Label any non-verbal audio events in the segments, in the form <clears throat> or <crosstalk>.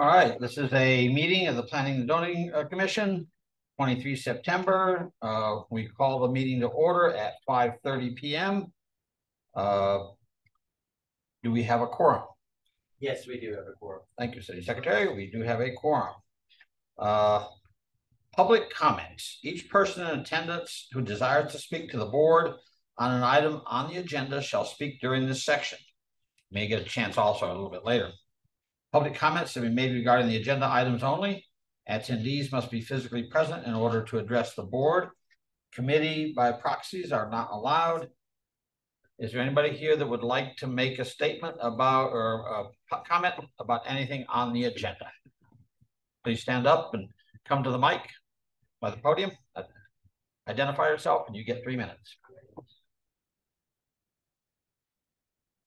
All right, this is a meeting of the Planning and Zoning uh, Commission, twenty-three September. Uh, we call the meeting to order at five thirty P M. Uh, do we have a quorum? Yes, we do have a quorum. Thank you, City Secretary. We do have a quorum. Uh, public comments. Each person in attendance who desires to speak to the board on an item on the agenda shall speak during this section. May get a chance also a little bit later. Public comments to be made regarding the agenda items only. Attendees must be physically present in order to address the board. Committee by proxies are not allowed. Is there anybody here that would like to make a statement about or a comment about anything on the agenda? Please stand up and come to the mic by the podium. Identify yourself and you get three minutes.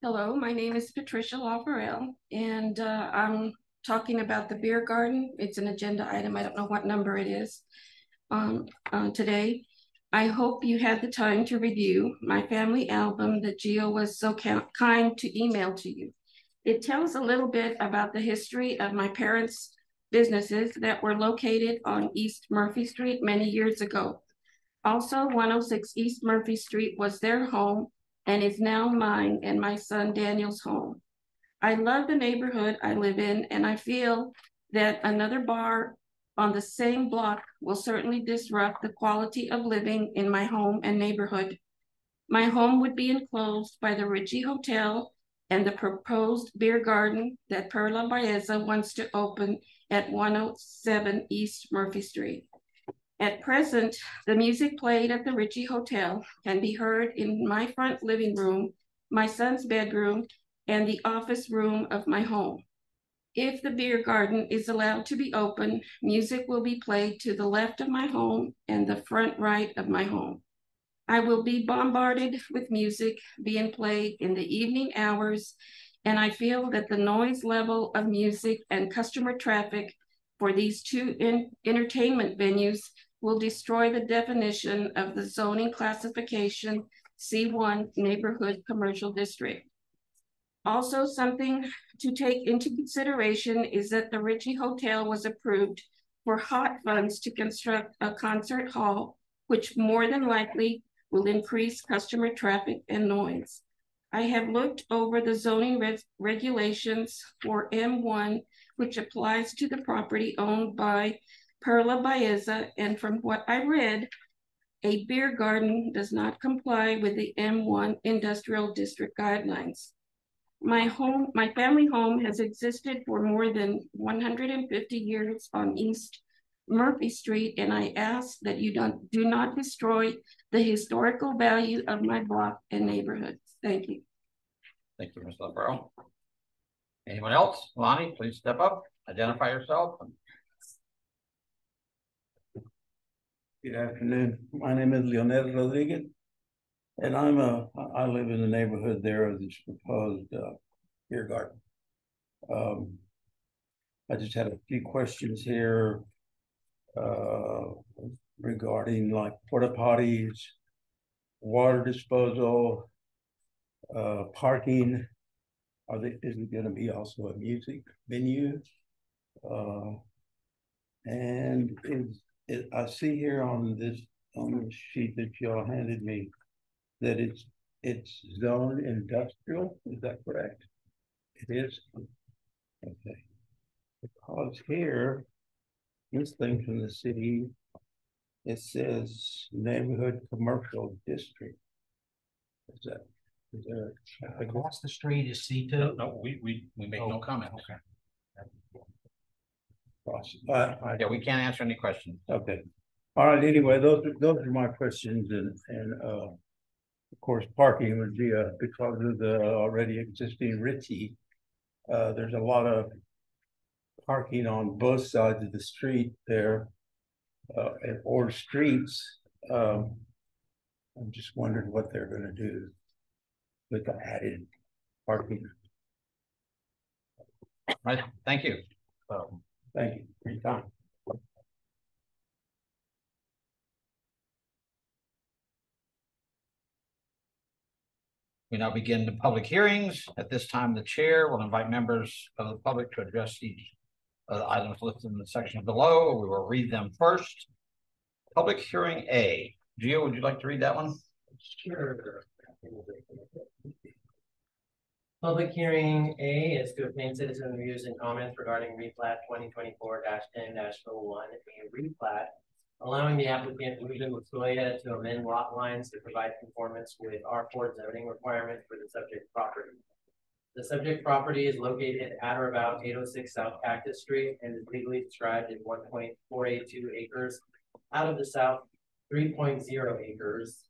Hello, my name is Patricia LaFarelle, and uh, I'm talking about the beer garden. It's an agenda item. I don't know what number it is um, uh, today. I hope you had the time to review my family album that Gio was so kind to email to you. It tells a little bit about the history of my parents' businesses that were located on East Murphy Street many years ago. Also, 106 East Murphy Street was their home and is now mine and my son Daniel's home. I love the neighborhood I live in, and I feel that another bar on the same block will certainly disrupt the quality of living in my home and neighborhood. My home would be enclosed by the Ritchie Hotel and the proposed beer garden that Perla Baeza wants to open at 107 East Murphy Street. At present, the music played at the Ritchie Hotel can be heard in my front living room, my son's bedroom, and the office room of my home. If the beer garden is allowed to be open, music will be played to the left of my home and the front right of my home. I will be bombarded with music being played in the evening hours, and I feel that the noise level of music and customer traffic for these two entertainment venues will destroy the definition of the zoning classification C1 neighborhood commercial district. Also something to take into consideration is that the Ritchie Hotel was approved for hot funds to construct a concert hall, which more than likely will increase customer traffic and noise. I have looked over the zoning regulations for M1, which applies to the property owned by Perla Baeza, and from what I read, a beer garden does not comply with the M1 Industrial District guidelines. My home, my family home has existed for more than 150 years on East Murphy Street, and I ask that you don't do not destroy the historical value of my block and neighborhood. Thank you. Thank you, Ms. LaFarelle. Anyone else? Lonnie, please step up, identify yourself, and Good afternoon. My name is Leonel Rodriguez, and I'm a I live in the neighborhood there of this proposed uh, beer garden. Um, I just had a few questions here uh, regarding like porta potties, water disposal, uh, parking. Are they, is it going to be also a music venue? Uh, and is it, I see here on this on the sheet that y'all handed me that it's it's zone industrial. Is that correct? It is. Okay. Because here, this thing from the city, it says neighborhood commercial district. Is that is there across the street is C two? No, no, we we we make oh, no comment. Okay. Uh, Yeah, we can't answer any questions. okay. All right, anyway, those are, those are my questions and, and, uh, of course, parking would be, uh, because of the already existing Ritchie. Uh, there's a lot of parking on both sides of the street there, uh, or streets. Um, I'm just wondering what they're gonna do with the added parking. Right, thank you. Um, Thank you for your time. We now begin the public hearings. At this time, the chair will invite members of the public to address each of the items listed in the section below. We will read them first. Public hearing A. Gio, would you like to read that one? Sure. Public hearing A is to obtain citizen reviews and comments regarding replat twenty twenty-four ten oh one a replat. Allowing the applicant Ruben Latoya to amend lot lines to provide conformance with R four zoning requirements for the subject property. The subject property is located at or about eight oh six South Cactus Street and is legally described in one point four eight two acres. Out of the south, three point zero acres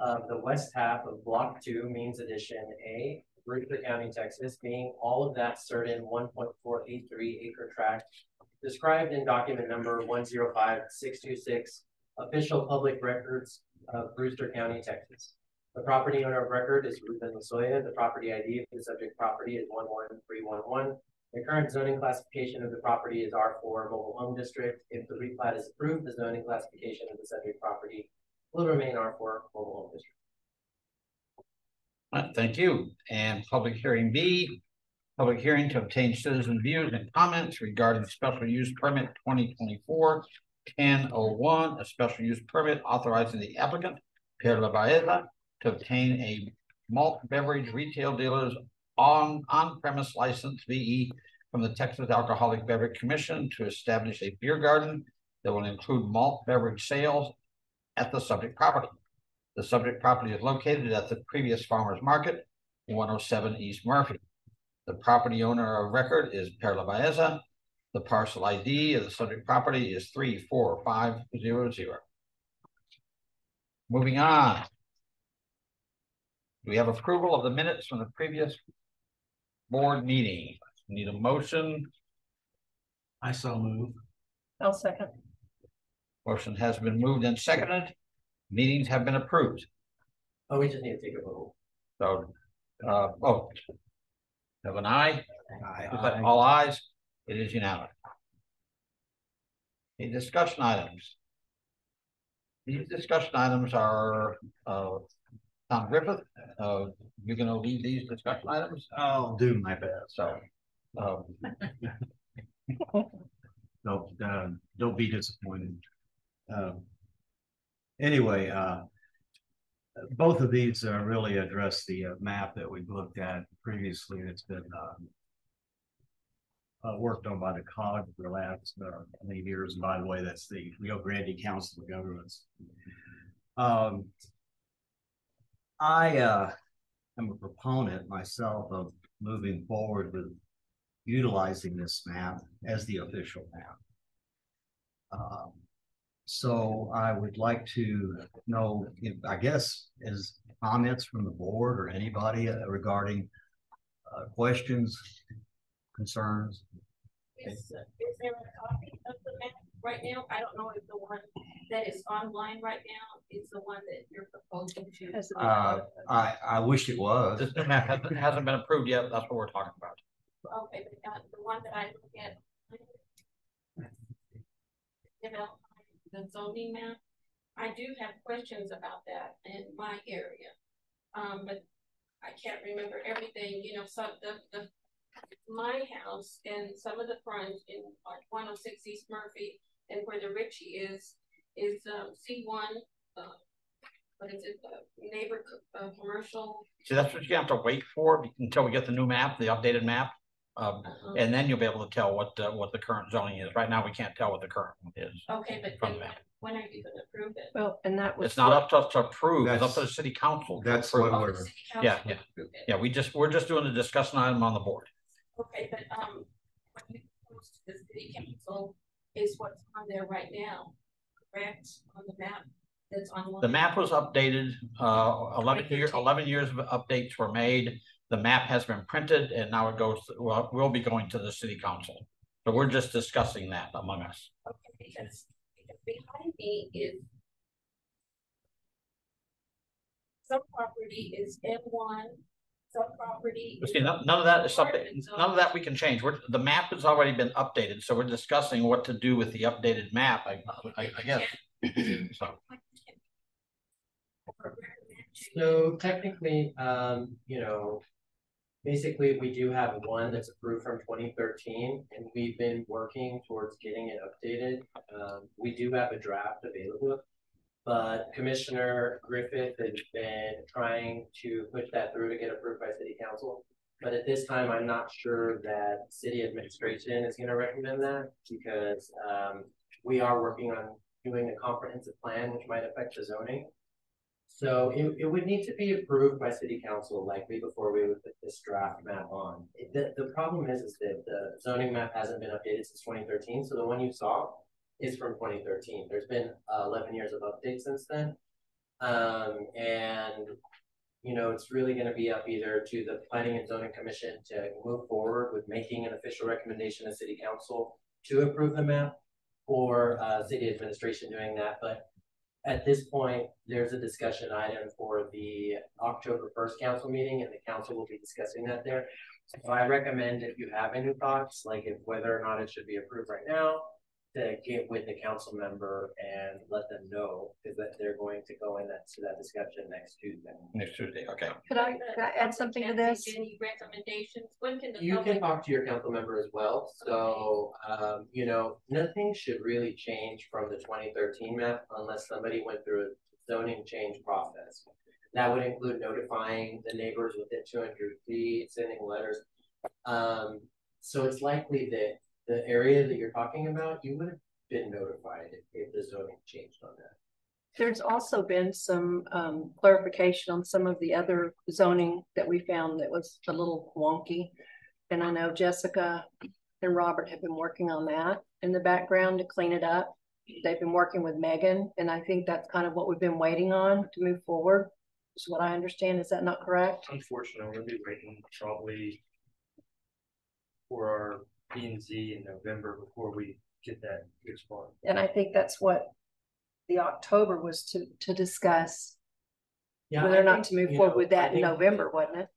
of the west half of block two means addition A, Brewster County, Texas, being all of that certain one point four eight three acre tract. Described in document number one zero five six two six, official public records of Brewster County, Texas. The property owner of record is Ruben Lasoya. The property ID for the subject property is one one three one one. The current zoning classification of the property is R four mobile home district. If the replat is approved, the zoning classification of the subject property will remain R four mobile home district. Uh, thank you. And public hearing B. Public hearing to obtain citizen views and comments regarding special use permit twenty twenty-four. Ten oh one, a special use permit authorizing the applicant, Perla Baeza, to obtain a malt beverage retail dealers on on-premise license BE. From the Texas Alcoholic Beverage Commission to establish a beer garden that will include malt beverage sales. At the subject property. The subject property is located at the previous farmer's market, one oh seven East Murphy. The property owner of record is Perla Baeza. The parcel ID of the subject property is three, four, five, zero, zero. Moving on. We have approval of the minutes from the previous board meeting. Need a motion. I so move. I'll second. Motion has been moved and seconded. Meetings have been approved. Oh, we just need to take a vote. So, uh, oh. Have an eye? Is that all eyes? It is unanimous. Any discussion items? These discussion items are, uh, Tom Griffith, uh, you're gonna lead these discussion items, I'll do my best. so. Um, <laughs> Don't, uh, don't be disappointed. Um, Anyway, uh. Both of these uh really address the uh, map that we've looked at previously. It's been um. Uh, worked on by the COG for the last uh many years. And by the way, that's the Rio Grande Council of Governments. Um. I uh am a proponent myself of moving forward with utilizing this map as the official map. Um, so I would like to know, if, I guess, is comments from the board or anybody uh, regarding uh, questions, concerns? Is, is there a copy of the map right now? I don't know if the one that is online right now is the one that you're proposing to. As Uh, I, I wish it was. this map hasn't, hasn't been approved yet, that's what we're talking about. Okay, but uh, the one that I look at. You know, the zoning map, I do have questions about that in my area. Um, but I can't remember everything, you know, so the, the, my house and some of the front in like one oh six East Murphy and where the Ritchie is, is, um, C one, uh, what is it, uh, neighbor, uh, commercial, See, that's what you have to wait for until we get the new map, the updated map. Um, uh, and then you'll be able to tell what, uh, what the current zoning is. Right now, we can't tell what the current one is. okay, but From then the map. when are you gonna approve it? Well, and that was. It's not what- up to us to approve, it's up to the city council. to that's approve. what Oh, we're- the city council Yeah, yeah. approved it. Yeah, we just, we're just doing the discussion item on the board. Okay, but, um, what you post to the city council is what's on there right now, correct, on the map that's online? The map was updated, uh, eleven year, eleven years of updates were made. The map has been printed and now it goes, well, we'll be going to the city council. So we're just discussing that among us. Okay, because, because behind me is some property is M one, some property. But is See, none, none of that is something, none of that we can change. We're, the map has already been updated, so we're discussing what to do with the updated map, I, I, I guess. So, So technically, um, you know. Basically, we do have one that's approved from twenty thirteen, and we've been working towards getting it updated. Um, we do have a draft available. But Commissioner Griffith has been trying to push that through to get approved by city council. But at this time, I'm not sure that city administration is gonna recommend that, because, um, we are working on doing a comprehensive plan, which might affect the zoning. So it, it would need to be approved by city council likely before we would put this draft map on. It- The, the problem is, is that the zoning map hasn't been updated since twenty thirteen, so the one you saw is from twenty thirteen. There's been uh, eleven years of updates since then. Um, and, you know, it's really gonna be up either to the planning and zoning commission to move forward with making an official recommendation to city council to approve the map, or, uh, city administration doing that, but at this point, there's a discussion item for the October first council meeting, and the council will be discussing that there. So I recommend if you have any thoughts, like if whether or not it should be approved right now, to get with the council member and let them know, because that they're going to go in that, to that discussion next Tuesday. Next Tuesday, okay. Could I, could I add something to Can we this? Any recommendations? When can the You can talk to your council member as well, so, um, you know, nothing should really change from the twenty thirteen map unless somebody went through a zoning change process. That would include notifying the neighbors within two hundred feet, sending letters. Um, so it's likely that the area that you're talking about, you would have been notified if, if the zoning changed on that. There's also been some um clarification on some of the other zoning that we found that was a little wonky. And I know Jessica and Robert have been working on that in the background to clean it up. They've been working with Megan, and I think that's kind of what we've been waiting on to move forward. Is what I understand. Is that not correct? Unfortunately, we'll be waiting probably for our P and Z in November before we get that good spot. And I think that's what the October was to to discuss Yeah, whether I or not think, to move forward know, with that in think November, wasn't it?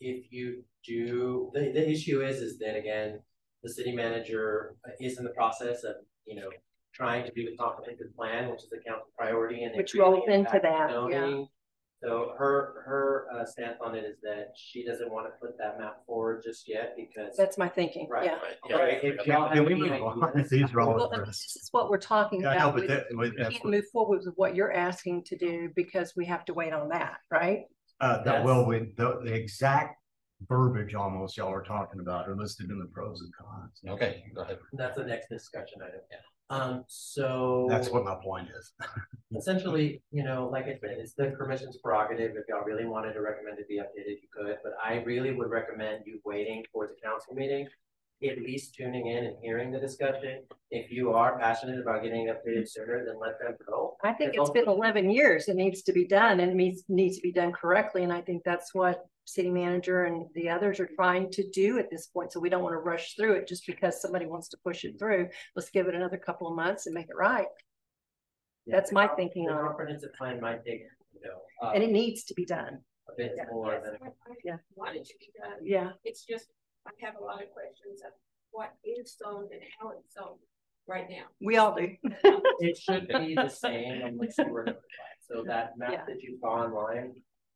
if you do, the, the issue is, is that again, the city manager is in the process of, you know, trying to do the comprehensive plan, which is a council priority and. it Which really rolls into impacts that, yeah. zoning. So her, her, uh, stance on it is that she doesn't want to put that map forward just yet because. That's my thinking, Right, yeah. right. If y'all have Can we move on? These are all. Well, this is what we're talking I know, about. but We that, with- we can't what- move forward with what you're asking to do because we have to wait on that, right? uh, that will, with the, the exact verbiage almost y'all are talking about are listed in the pros and cons. Okay, go ahead. That's the next discussion item. Um, so. That's what my point is. <laughs> Essentially, you know, like I said, it's the commission's prerogative. If y'all really wanted to recommend it be updated, you could, but I really would recommend you waiting for the council meeting. At least tuning in and hearing the discussion. If you are passionate about getting it updated sooner, then let them know. I think It's it's been eleven years. It needs to be done and it needs, needs to be done correctly. And I think that's what city manager and the others are trying to do at this point. So we don't want to rush through it just because somebody wants to push it through. Let's give it another couple of months and make it right. Yeah, That's my comp- thinking the on it. Plan might take, you know, uh, And it needs to be done. a bit more than. Yeah. Wanted to be done. Yeah. It's just, I have a lot of questions of what is zoned and how it's zoned right now. We all do. <laughs> It should be the same unless you were notified. So that Yeah. map that you saw online,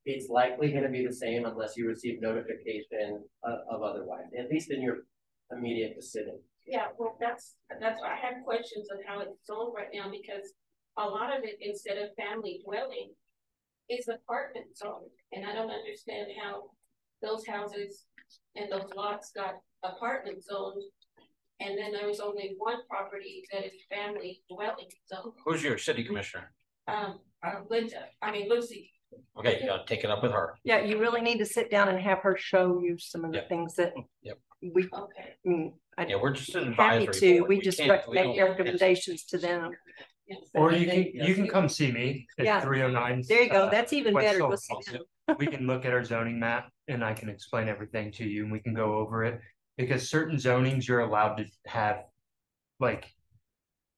it's likely gonna be the same unless you receive notification of, of otherwise, at least in your immediate vicinity. Yeah, well, that's, that's, why I have questions on how it's zoned right now because a lot of it, instead of family dwelling, is apartment zone, and I don't understand how those houses and those lots got apartment zoned. And then there was only one property that is family dwelling zone, Who's your city commissioner? um, Linda, I mean Lucy. Okay, uh, take it up with her. Yeah, you really need to sit down and have her show you some of the Yep. things that Yep. we, Okay. I mean, I Yeah, we're just an happy advisory. to, board. we just can't- we make don't- recommendations to them. yes. Or you can, think, you can come see me Yeah. at three oh nine. There you go. That's even better. Salt Go see Falls. we can look at our zoning map and I can explain everything to you and we can go over it. Because certain zonings you're allowed to have, like.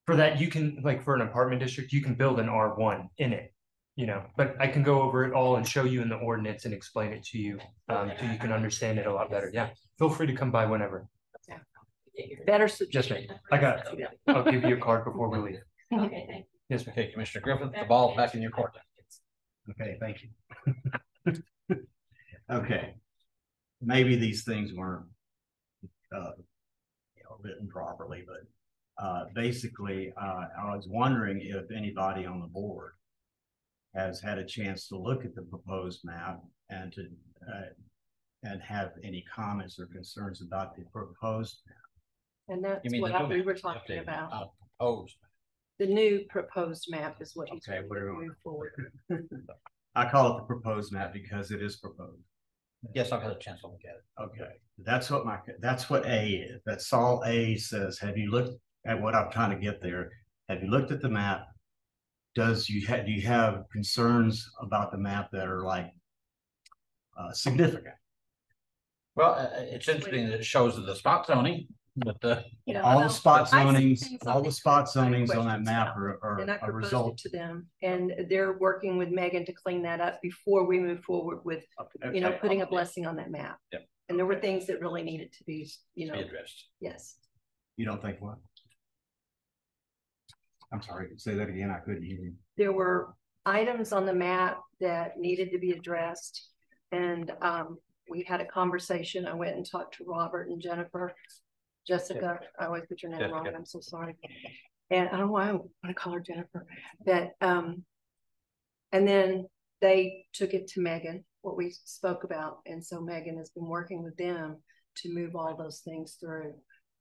For that, you can, like, for an apartment district, you can build an R one in it. You know, but I can go over it all and show you in the ordinance and explain it to you, um, so you can understand it a lot better. Yeah, feel free to come by whenever. Yeah. Better Just suggestion. me. I got, I'll give you a card before we leave. Okay, thank Yes, ma'am. Okay, Commissioner Griffith, the ball back in your court. Okay, thank you. <laughs> Okay. maybe these things weren't. Uh, you know, written properly, but, uh, basically, uh, I was wondering if anybody on the board. Has had a chance to look at the proposed map and to, uh, and have any comments or concerns about the proposed. Map. And that's You mean the what I- we were talking updated, about. uh, Proposed. The new proposed map is what he's Okay, going to you want. move forward. <laughs> I call it the proposed map because it is proposed. Yes, I've had a chance to look at it. Okay, that's what my, that's what A is. That's all A says. Have you looked at what I'm trying to get there? Have you looked at the map? Does you have, do you have concerns about the map that are like uh, significant? Well, uh, uh, it's interesting that it shows the spot zoning, but the, You know, All the know- spot I see zonings, things on all the spot that I have zonings on that questions map about. are, are And I a proposed it result. to them and they're working with Megan to clean that up before we move forward with, you know, putting a blessing on that map. Yep. And there were things that really needed to be, you be know, addressed. yes. You don't think what? I'm sorry, say that again. I couldn't hear you. There were items on the map that needed to be addressed. And um, we had a conversation. I went and talked to Robert and Jennifer. Jessica, I always put your name wrong, I'm so sorry. And I don't know why I want to call her Jennifer, but um. And then they took it to Megan, what we spoke about, and so Megan has been working with them to move all those things through.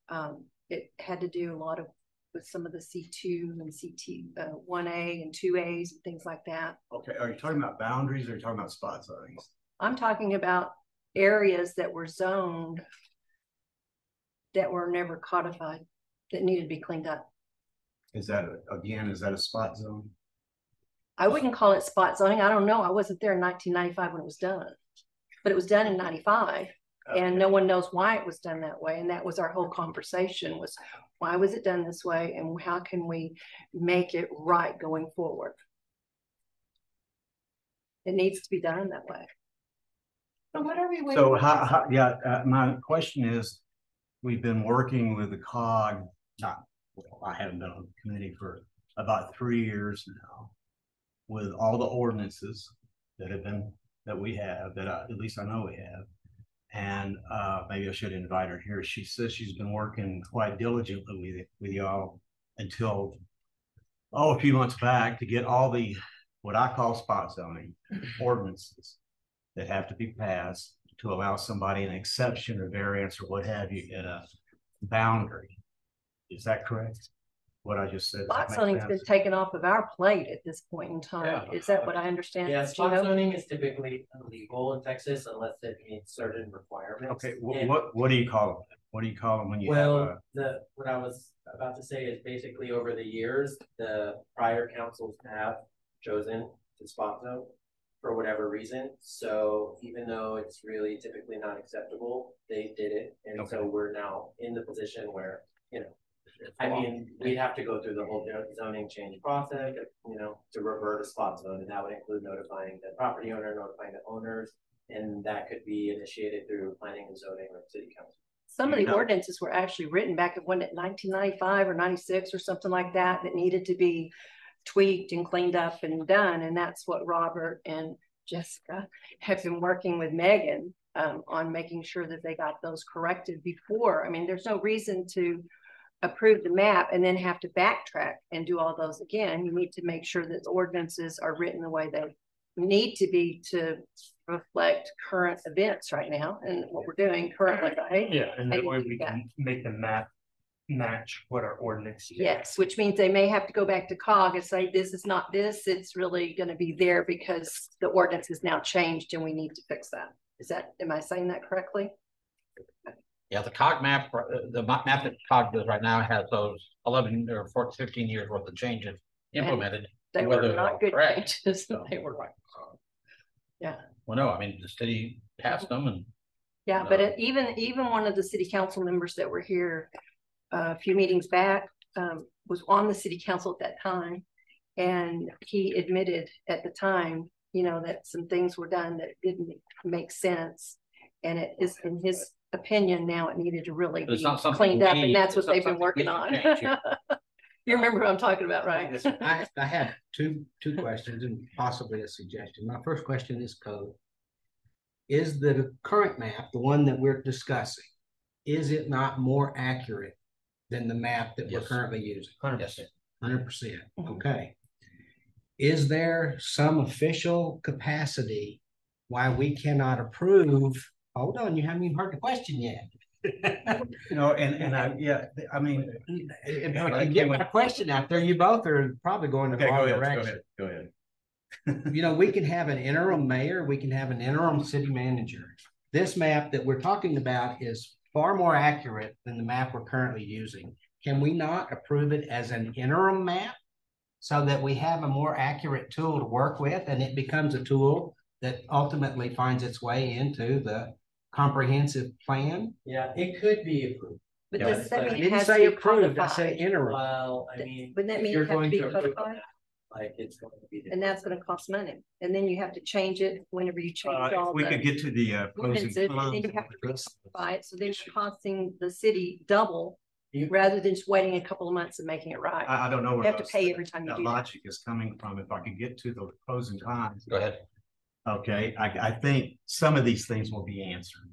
Um, it had to do a lot of with some of the C two and CT uh one A and two As and things like that. Okay, are you talking about boundaries or are you talking about spot zonings? I'm talking about areas that were zoned that were never codified, that needed to be cleaned up. Is that, a- again, is that a spot zone? I wouldn't call it spot zoning. I don't know. I wasn't there in nineteen ninety-five when it was done. But it was done in ninety-five and no one knows why it was done that way. And that was our whole conversation was, why was it done this way? And how can we make it right going forward? It needs to be done that way. So what are we waiting? So how, how, yeah, uh, my question is, we've been working with the cog, not, well, I haven't been on the committee for about three years now. With all the ordinances that have been, that we have, that I, at least I know we have. And, uh, maybe I should invite her here. She says she's been working quite diligently with, with y'all until. Oh, a few months back to get all the, what I call spot zoning <clears throat> ordinances that have to be passed to allow somebody an exception or variance or what have you in a boundary. Is that correct? What I just said? Does that Spot make zoning's been sense? taken off of our plate at this point in time. Yeah. Is that what I understand? Yeah, spot know? zoning is typically illegal in Texas unless it meets certain requirements. Okay, wh- And- what, what do you call them? What do you call them when you have Well, a, the, what I was about to say is basically over the years, the prior councils have chosen to spot zone. For whatever reason, so even though it's really typically not acceptable, they did it, and so we're now in the position where, you know. I mean, we'd have to go through the whole zoning change process, you know, to revert a spot zone, and that would include notifying the property owner, notifying the owners. And that could be initiated through planning and zoning or city council. Some of the No. ordinances were actually written back in when, nineteen ninety-five or ninety-six or something like that, that needed to be tweaked and cleaned up and done, and that's what Robert and Jessica have been working with Megan um, on making sure that they got those corrected before. I mean, there's no reason to approve the map and then have to backtrack and do all those again. You need to make sure that ordinances are written the way they need to be to reflect current events right now and what we're doing currently, right? Yeah, and that way we that. can make the map match what our ordinance. says. Yes, which means they may have to go back to COG and say, this is not this, it's really gonna be there because the ordinance has now changed and we need to fix that. Is that, am I saying that correctly? Yeah, the cog map, uh, the map that cog does right now has those eleven or 14, 15 years worth of changes implemented. They Whether were not good correct. changes, <laughs> they were, yeah. Well, no, I mean, the city passed them and Yeah, but it- even, even one of the city council members that were here uh, a few meetings back, um, was on the city council at that time. And he admitted at the time, you know, that some things were done that didn't make sense. And it is, in his opinion, now it needed to really But it's be not something cleaned up, we- and that's what it's not they've been something working on. can change here. You remember who I'm talking about, right? Yes, I, I have two, two questions and possibly a suggestion. My first question is code. is the current map, the one that we're discussing, is it not more accurate than the map that we're Yes. currently using? Hundred Yes. percent. Hundred percent, Mhm. okay. Is there some official capacity why we cannot approve? Hold on, you haven't even heard the question yet. <laughs> You know, and, and I, yeah, I mean. If I can get my question out there, you both are probably going the Okay, go wrong ahead, go direction. ahead, go ahead. <laughs> You know, we can have an interim mayor, we can have an interim city manager. This map that we're talking about is far more accurate than the map we're currently using. Can we not approve it as an interim map? So that we have a more accurate tool to work with and it becomes a tool that ultimately finds its way into the comprehensive plan? Yeah, it could be approved. But Yeah, does that mean I it didn't has to say be approved, I said codified? interim. Well, I mean. Wouldn't that if mean you're it has to going be approve codified? map, Like, it's going to be. And that's gonna cost money. And then you have to change it whenever you change Uh, all if we could the. get to the, uh. pros and ordinances, and then cons you have to address Buy it, so then issue. you're costing the city double You- rather than just waiting a couple of months and making it right. I, I don't know. You where have to those- pay every time you that do that. Logic is coming from, if I could get to the pros and cons. Go ahead. Okay, I, I think some of these things will be answered.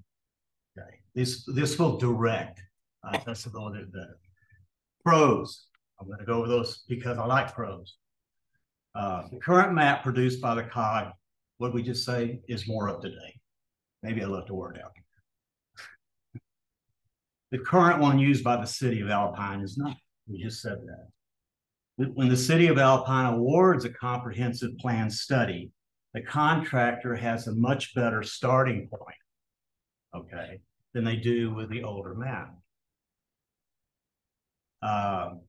Okay, this, this will direct uh, accessibility to the pros. I'm gonna go over those because I like pros. Uh, the current map produced by the COG, what we just say, is more up to date. Maybe I left a word out. The current one used by the city of Alpine is not. We just said that. When- When the city of Alpine awards a comprehensive plan study, the contractor has a much better starting point. Okay, than they do with the older map. Um,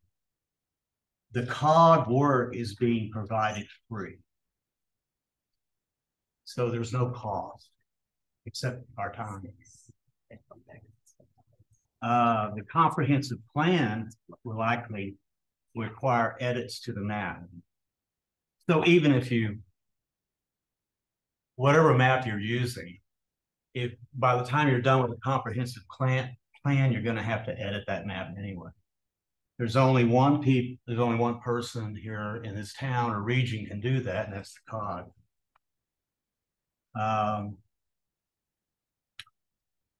the cog work is being provided free. So there's no cost except our time. Uh, the comprehensive plan will likely require edits to the map. So even if you whatever map you're using, if by the time you're done with the comprehensive plan, plan, you're gonna have to edit that map anyway. There's only one peop, there's only one person here in this town or region can do that, and that's the COG. Um.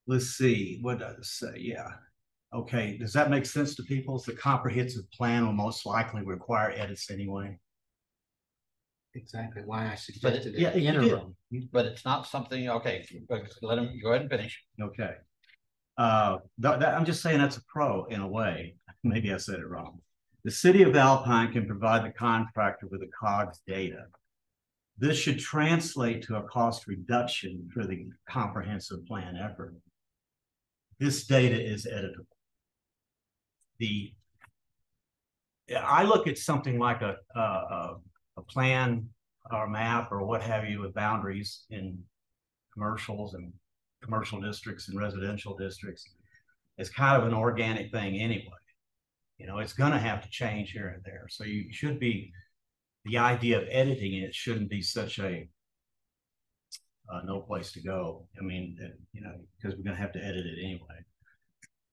Let's see, what does it say? Yeah. Okay, does that make sense to people? The comprehensive plan will most likely require edits anyway. Exactly why I suggested yeah, it you did. interim. But it's not something, okay, let him, go ahead and finish. Okay. Uh, that, that, I'm just saying that's a pro in a way. <laughs> Maybe I said it wrong. The city of Alpine can provide the contractor with the COGS data. This should translate to a cost reduction for the comprehensive plan effort. This data is editable. The I look at something like a, a, a, a plan or a map or what have you with boundaries in commercials and commercial districts and residential districts. is kind of an organic thing anyway. You know, it's gonna have to change here and there. So you should be, the idea of editing it shouldn't be such a uh, no place to go. I mean, you know, because we're gonna have to edit it anyway,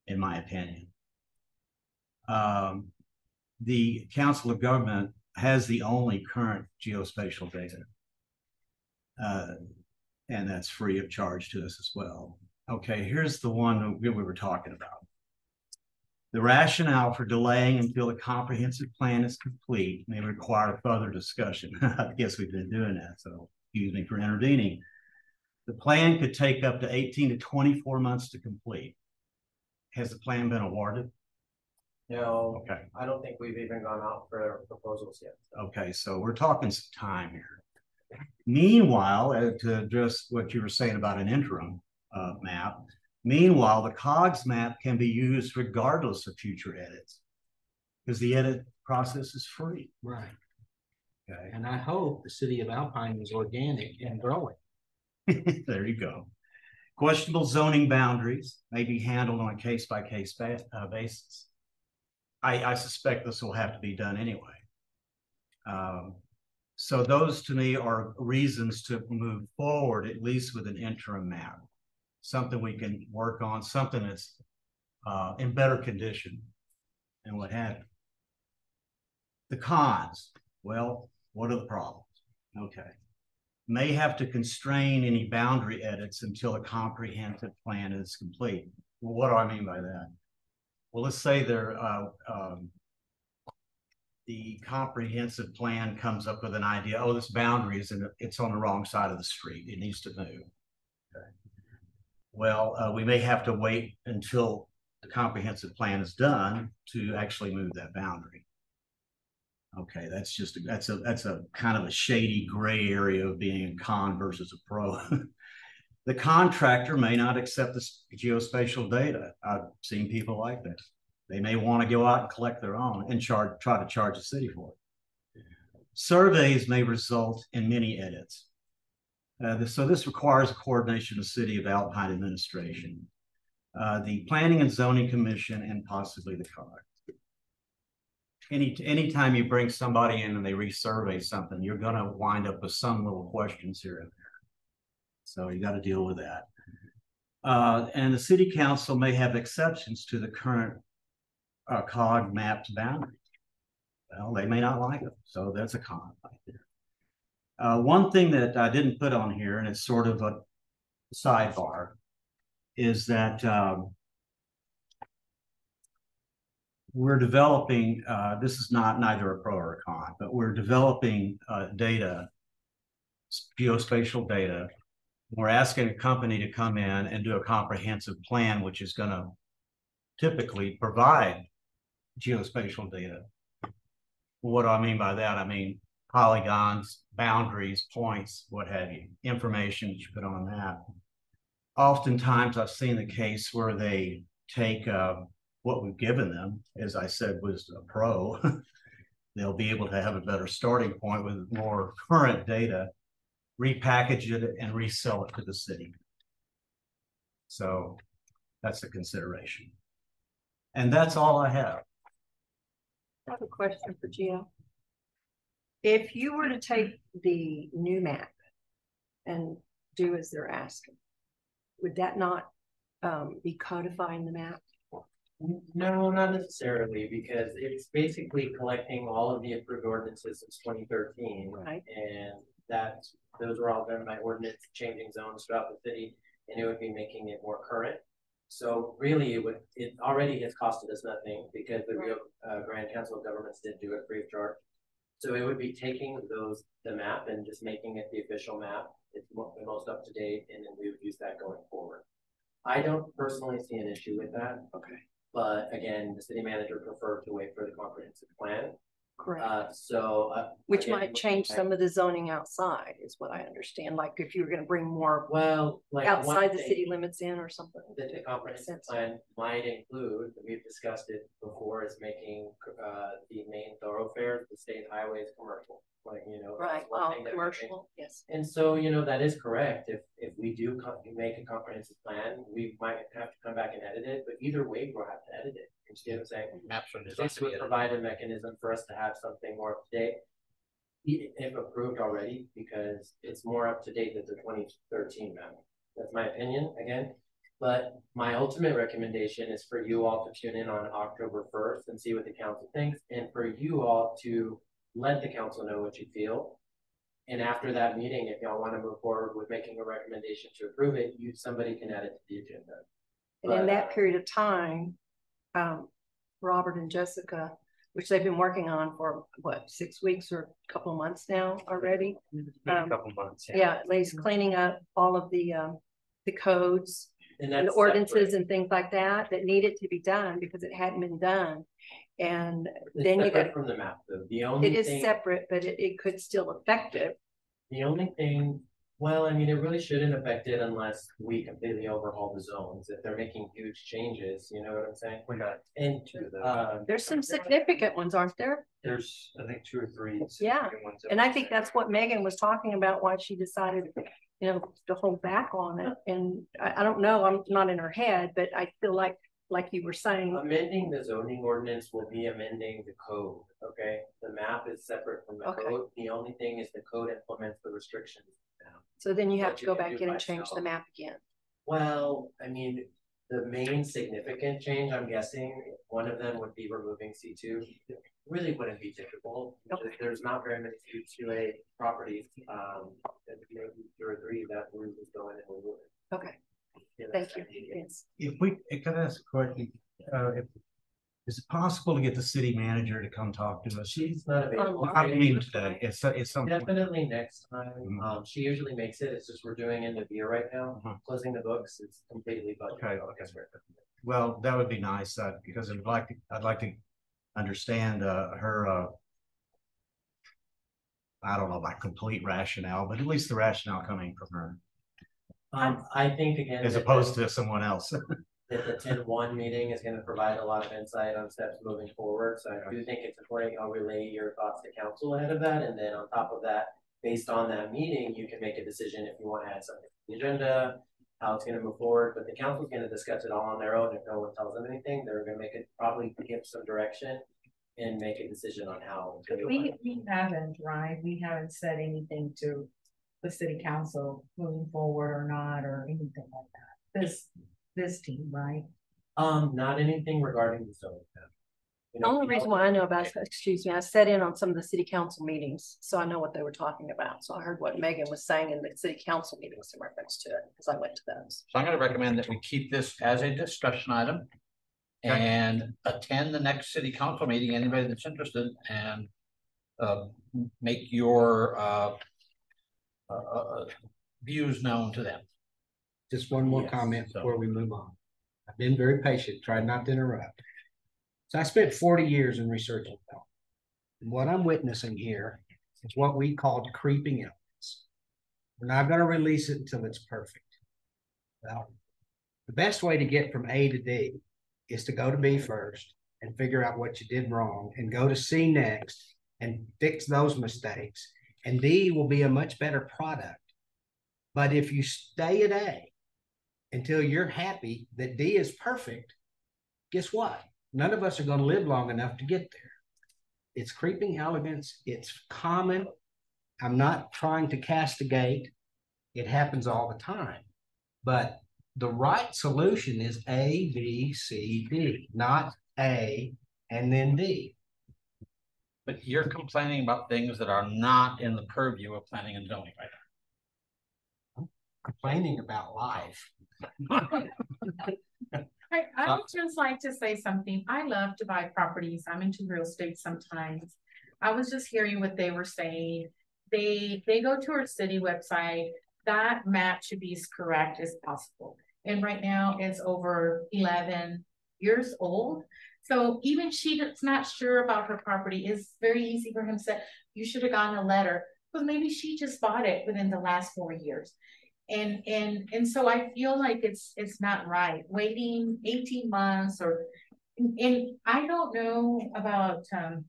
in my opinion. Um, the Council of Government has the only current geospatial data. Uh, and that's free of charge to us as well. Okay, here's the one we we were talking about. The rationale for delaying until the comprehensive plan is complete may require further discussion. <laughs> I guess we've been doing that, so excuse me for intervening. The plan could take up to eighteen to twenty-four months to complete. Has the plan been awarded? No, Okay. I don't think we've even gone out for proposals yet. Okay, so we're talking some time here. Meanwhile, uh, to address what you were saying about an interim uh, map, meanwhile, the COGS map can be used regardless of future edits. Because the edit process is free. Right. Okay, And I hope the city of Alpine is organic and growing. <laughs> there you go. Questionable zoning boundaries may be handled on a case by case basis. I, I suspect this will have to be done anyway. Um, so those to me are reasons to move forward, at least with an interim map. Something we can work on, something that's uh, in better condition and what have you. The cons, well, what are the problems? Okay. may have to constrain any boundary edits until a comprehensive plan is complete. Well, what do I mean by that? Well, let's say there, uh, um, the comprehensive plan comes up with an idea, oh, this boundary is in, it's on the wrong side of the street. It needs to move. Okay. Well, uh, we may have to wait until the comprehensive plan is done to actually move that boundary. Okay, that's just, that's a, that's a kind of a shady gray area of being a con versus a pro. <laughs> The contractor may not accept the geospatial data. I've seen people like this. They may want to go out and collect their own and charge, try to charge the city for it. Surveys may result in many edits. Uh, so this requires coordination of city of Alpine administration, uh, the planning and zoning commission, and possibly the COG. Any anytime you bring somebody in and they resurvey something, you're going to wind up with some little questions here and there. So you got to deal with that. Uh, and the city council may have exceptions to the current uh, COG mapped boundaries. Well, they may not like it, so that's a con right there. Uh, one thing that I didn't put on here, and it's sort of a sidebar, is that um, we're developing, uh, this is not neither a pro or a con, but we're developing uh, data, geospatial data we're asking a company to come in and do a comprehensive plan, which is going to typically provide geospatial data. What do I mean by that? I mean polygons, boundaries, points, what have you, information that you put on that. Oftentimes, I've seen the case where they take uh, what we've given them, as I said, was a pro. <laughs> They'll be able to have a better starting point with more current data repackage it and resell it to the city. So that's a consideration. And that's all I have. I have a question for Gio. If you were to take the new map and do as they're asking, would that not um, be codifying the map? No, not necessarily, because it's basically collecting all of the approved ordinances since twenty thirteen. Right. And that, those were all done by ordinance, changing zones throughout the city, and it would be making it more current. So really, it would, it already has costed us nothing because the Rio uh, Grande Council of Governments did do it free of charge. So it would be taking those, the map and just making it the official map. It's the most up to date, and then we would use that going forward. I don't personally see an issue with that. Okay. But again, the city manager preferred to wait for the comprehensive plan. Correct. Uh, so. uh, Which again, might change some of the zoning outside is what I understand. Like if you were gonna bring more Well, like. outside the city limits in or something. That the comprehensive plan might include, we've discussed it before, is making, uh, the main thoroughfares, the state highways commercial. Like, you know. Right, that's one well, thing that we think- commercial, yes. And so, you know, that is correct. If, if we do make a comprehensive plan, we might have to come back and edit it, but either way, we'll have to edit it. You see what I'm saying? Maps are designed This be would provide a mechanism for us to have something more up to date. i- If approved already, because it's more up to date than the twenty thirteen map. That's my opinion, again. But my ultimate recommendation is for you all to tune in on October first and see what the council thinks, and for you all to let the council know what you feel. And after that meeting, if y'all wanna move forward with making a recommendation to approve it, you, somebody can add it to the agenda. And in that period of time, um, Robert and Jessica, which they've been working on for what, six weeks or a couple of months now already? Maybe a Um, couple months. Yeah, yeah, Lay's cleaning up all of the, um, the codes And and ordinances separate. and things like that, that needed to be done because it hadn't been done. And It's then you got, From the map, though, the only it is thing, separate, but it, it could still affect it. the only thing, well, I mean, it really shouldn't affect it unless we completely overhaul the zones, if they're making huge changes, you know what I'm saying? We're not into of those. uh, There's some significant ones, aren't there? There's, I think, two or three. Yeah, significant ones that And I think say. that's what Megan was talking about, why she decided, you know, to hold back on it. And I, I don't know, I'm not in her head, but I feel like, like you were saying, amending the zoning ordinance will be amending the code, okay? The map is separate from the Okay. code, the only thing is the code implements the restrictions now. So then you have What to go back in by and change the map again. Well, I mean, the main significant change, I'm guessing, one of them would be removing C two. It Really wouldn't be difficult, Okay. there's not very many C two A properties, um, that would maybe two or three that we would go in and we would. Okay, Yeah, thank you. Yes. If we, can I ask a question? Uh, if, is it possible to get the city manager to come talk to us? She's not available. I mean, today, it's, it's something. Definitely next time. Mhm. Um, she usually makes it. It's just we're doing end of year right now, Mhm. closing the books. It's completely budget. Okay, okay. Well, that would be nice, uh, because I'd like, to I'd like to understand, uh, her, uh. I don't know about complete rationale, but at least the rationale coming from her, Um, I think again. as that opposed to someone else. <laughs> That the ten one meeting is gonna provide a lot of insight on steps moving forward. So I do think it's important I'll relay your thoughts to council ahead of that. And then on top of that, based on that meeting, you can make a decision if you want to add something to the agenda. How it's gonna move forward, but the council's gonna discuss it all on their own. If no one tells them anything, they're gonna make it, probably give some direction. And make a decision on how. to We, we haven't, right? We haven't said anything to the city council moving forward or not, or anything like that. This, this team, right? Um, not anything regarding the zoning. map. You The only reason why I know about, excuse me, I sat in on some of the city council meetings, so I know what they were talking about. So I heard what Megan was saying in the city council meetings in reference to it, because I went to those. So I'm gonna recommend that we keep this as a discussion item. Okay. And attend the next city council meeting, anybody that's interested and. Uh, make your uh. Uh, uh, views known to them. Just one more Yes, comment so- before we move on. I've been very patient, tried not to interrupt. So I spent forty years in research and development. And what I'm witnessing here is what we called creeping elegance. We're not gonna release it until it's perfect. Well, the best way to get from A to D is to go to B first and figure out what you did wrong and go to C next and fix those mistakes. And D will be a much better product. But if you stay at A until you're happy that D is perfect, guess what? None of us are going to live long enough to get there. It's creeping elegance. It's common. I'm not trying to castigate. It happens all the time. But the right solution is A, B, C, D, not A and then D. But you're complaining about things that are not in the purview of planning and zoning right now Complaining about life. I, I Uh, would just like to say something. I love to buy properties. I'm into real estate sometimes. I was just hearing what they were saying. They, they go to our city website. That map should be as correct as possible. And right now it's over eleven years old. So even she that's not sure about her property, it's very easy for him to say, you should have gotten a letter. But maybe she just bought it within the last four years. And, and, and so I feel like it's, it's not right, waiting eighteen months or, and, I don't know about, um.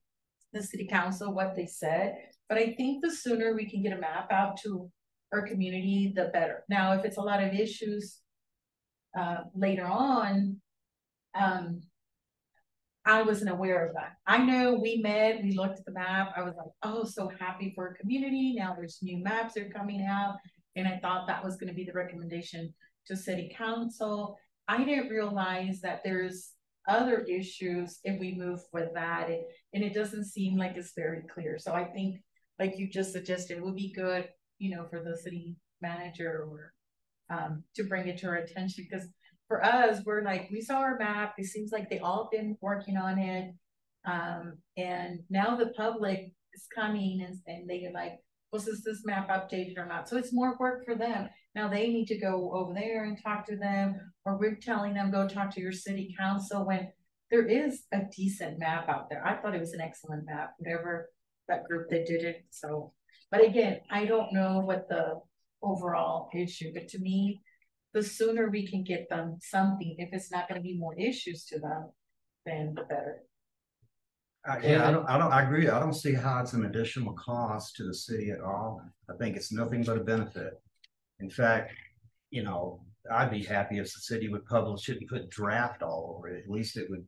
The city council, what they said, but I think the sooner we can get a map out to our community, the better. Now, if it's a lot of issues. Uh, later on. Um. I wasn't aware of that. I know we met, we looked at the map. I was like, oh, so happy for our community. Now there's new maps are coming out. And I thought that was gonna be the recommendation to city council. I didn't realize that there's other issues if we move with that, and, and it doesn't seem like it's very clear, so I think. Like you just suggested, it would be good, you know, for the city manager or. Um, to bring it to our attention, because for us, we're like, we saw our map, it seems like they all been working on it. Um, and now the public is coming and, and they're like, was this, map updated or not? So it's more work for them. Now they need to go over there and talk to them, or we're telling them, go talk to your city council when there is a decent map out there. I thought it was an excellent map, whatever that group that did it, so. But again, I don't know what the overall issue, but to me, the sooner we can get them something, if it's not gonna be more issues to them, then the better. Yeah, I don't, I don't, I agree. I don't see how it's an additional cost to the city at all. I think it's nothing but a benefit. In fact, you know, I'd be happy if the city would publish it and put draft all over it. At least it would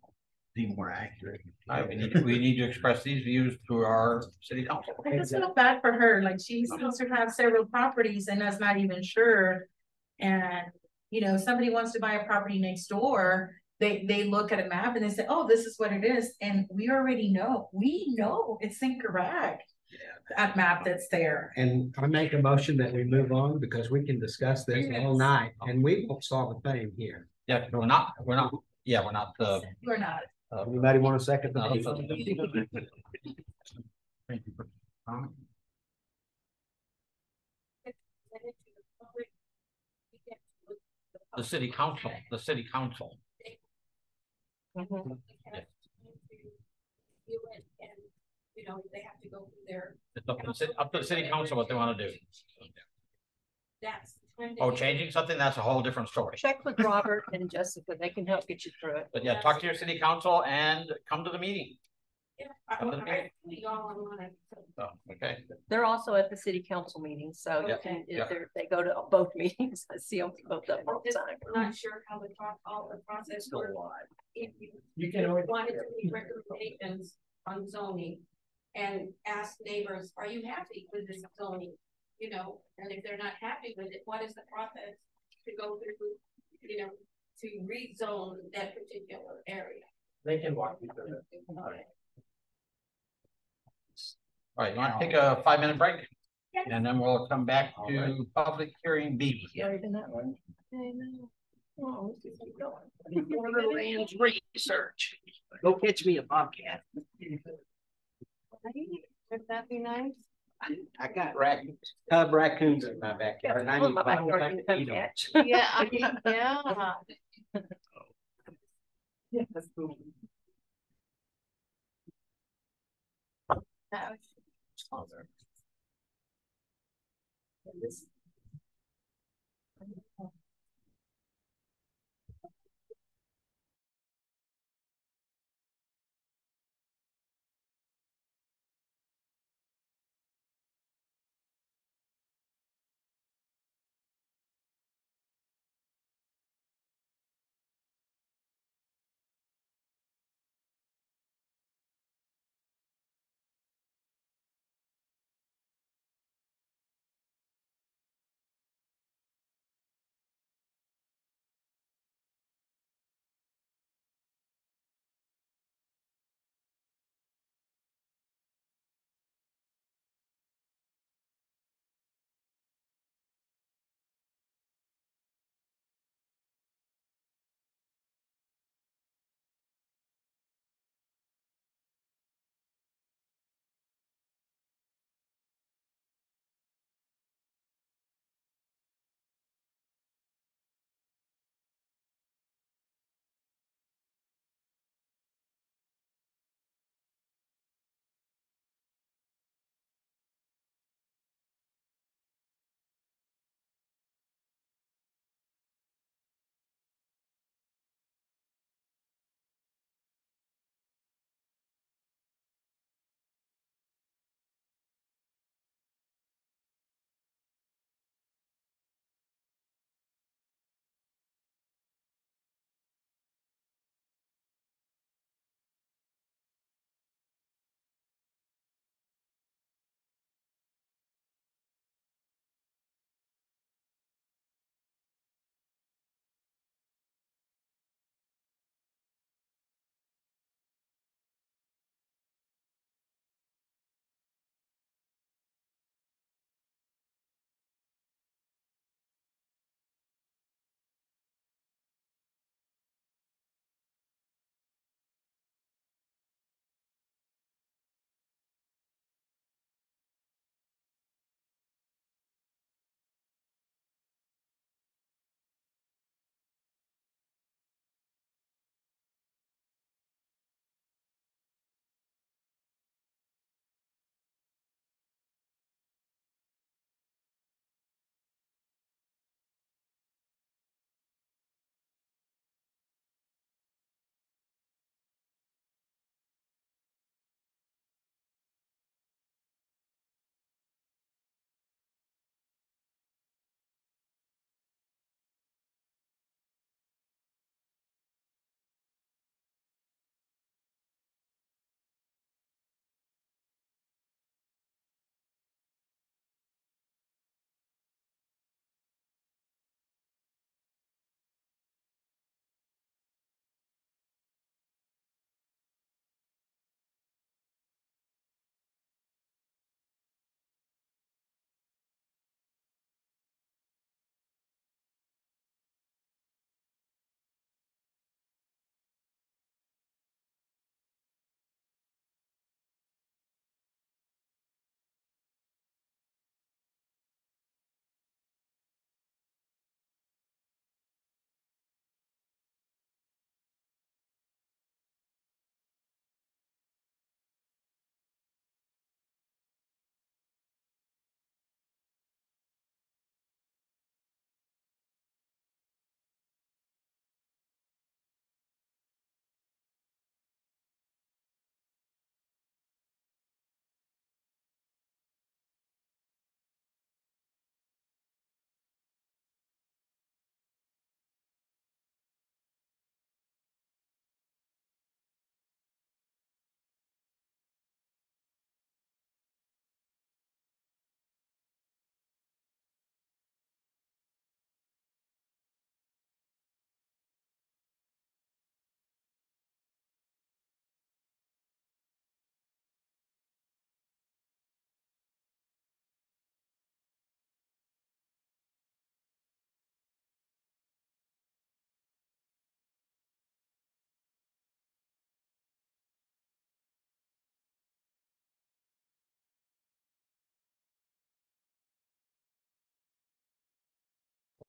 be more accurate. now. We need, we need to express these views to our city council. I just feel bad for her, like she supposed to have several properties and that's not even sure. And, you know, somebody wants to buy a property next door, they, they look at a map and they say, oh, this is what it is, and we already know, we know it's incorrect. that map that's there. And I make a motion that we move on because we can discuss this all night and we won't solve a thing here. Yeah, we're not, we're not, yeah, we're not, uh. We're not. uh, Anybody want a second? no, the? <laughs> Thank you for comment. Send it to the public. We get to look at The public city council, the city council. Mhm. have time to and, you know, they have to go through their, It's up to the city, up to the city council what they wanna do. that's. the time they Oh, changing something, that's a whole different story. Check with Robert and Jessica. They can help get you through it. But yeah, talk to your city council and come to the meeting. Yeah, I, Come the I, we all on it. So, okay, They're also at the city council meetings, so you can, yeah. if they're, they go to both <laughs> meetings. I see them both up all the Just time. Not sure how the, pro- all the process works. If you You can always. wanted to make recommendations on zoning and ask neighbors, are you happy with this zoning? You know, and if they're not happy with it, what is the process to go through, you know, to rezone that particular area? They can walk you through it. all right, you wanna take a five minute break? Yes. And then we'll come back to public hearing B. Sorry, been that one. I know. Oh, let's just keep going. Land's research. Go catch me a bobcat. Would that be nice? I got raccoons, cub raccoons in my backyard. and I need oh, my to find backyard something can to come eat 'em. catch. <laughs> Yeah, I mean, yeah. Yeah, that's <laughs> cool. That was-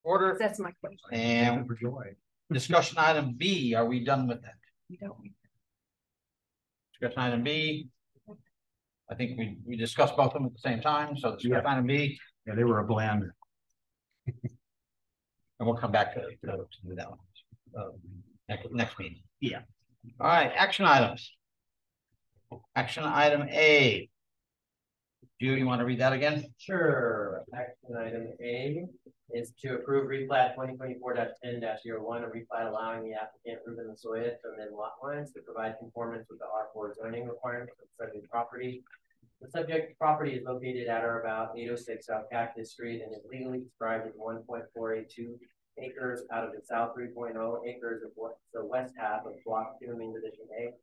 order That's my question. and For joy. discussion item B, are we done with that? You don't. Discussion item B. I think we, we discussed both of them at the same time, so discussion item B, Yeah, they were a blend. and we'll come back to, to to that one. uh, Next, next meeting. Yeah. All right, action items. Action item A. Do you want to read that again? Sure, action item A is to approve replat twenty twenty-four ten one a replat allowing the applicant Ruben Lozoya to amend lot lines to provide conformance with the R four zoning requirements of the subject property. The subject property is located at or about eight oh six South Cactus Street and is legally described as one point four eight two acres out of the south 3.0 acres of what, the west half of block two, main division A.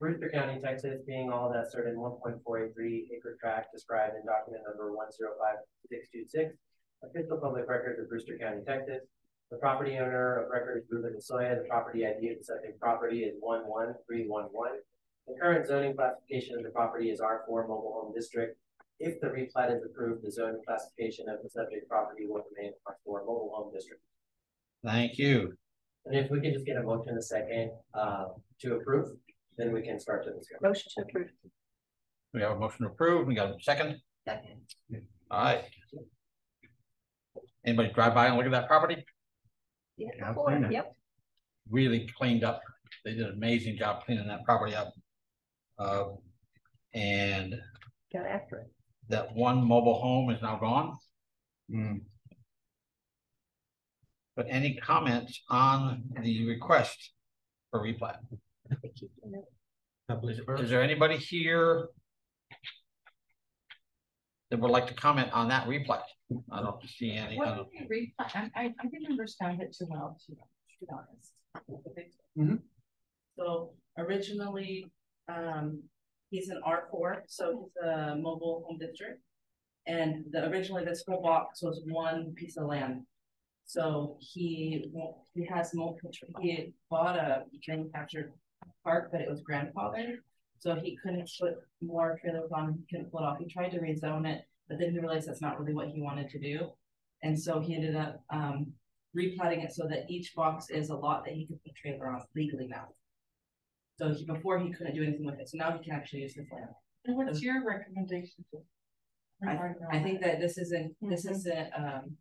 Brewster County, Texas, being all that certain one point four eight three acre tract described in document number one zero five six two six. Official public records of Brewster County, Texas. The property owner of record is Ruben Lozoya. The property ID of the subject property is one one three one one. The current zoning classification of the property is R four mobile home district. If the replat is approved, the zoning classification of the subject property will remain R four mobile home district. Thank you. And if we can just get a motion in a second, uh, to approve, then we can start to discuss. Motion to approve. We have a motion to approve. We got a second. Second. All right. Anybody drive by and look at that property? Yeah, Yeah, I've before, yep. Really cleaned up. They did an amazing job cleaning that property up. Uh, and Got after it. that one mobile home is now gone. Hmm. But any comments on the request for replat? Is is there anybody here? That would like to comment on that replat? I don't see any What other. did we? I, I, I didn't understand it too well, to to be honest. Mhm. So originally, um, he's an R four, so he's a mobile home district. And the, originally this whole box was one piece of land. So he, he has multiple, he bought a manufactured park, but it was grandfathered. So he couldn't put more trailers on, he couldn't pull it off, he tried to rezone it, but then he realized that's not really what he wanted to do. And so he ended up, um, replatting it so that each box is a lot that he could put trailer on legally now. So he, before he couldn't do anything with it, so now he can actually use this land. And what's your recommendation? I think that this isn't, this isn't, um.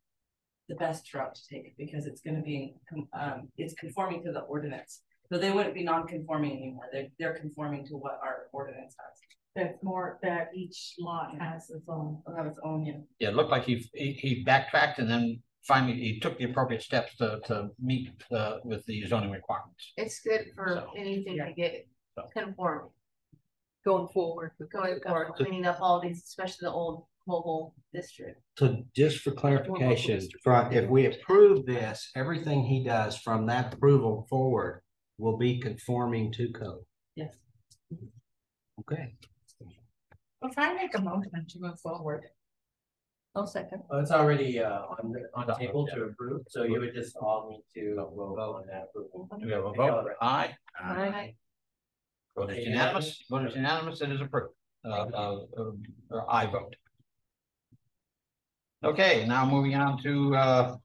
The best route to take because it's gonna be, um, it's conforming to the ordinance. So they wouldn't be non-conforming anymore. They're, they're conforming to what our ordinance has. That's more, that each lot has its own. It'll have its own, yeah. Yeah, it looked like he, he, he backtracked and then finally he took the appropriate steps to, to meet, uh, with the zoning requirements. It's good for So, anything to get So. conforming, Going forward. going forward, cleaning up all these, especially the old mobile district. So just for clarification, from, if we approve this, everything he does from that approval forward will be conforming to code. Yes. Okay. If I make a motion to move forward, I'll second. Well, it's already, uh, on the, on the table to approve, so you would just all need to vote on that approval. Do we have a vote? Aye. Aye. Vote is unanimous. Vote is unanimous. It is approved. Uh, uh, uh, I vote. Okay, now moving on to, uh.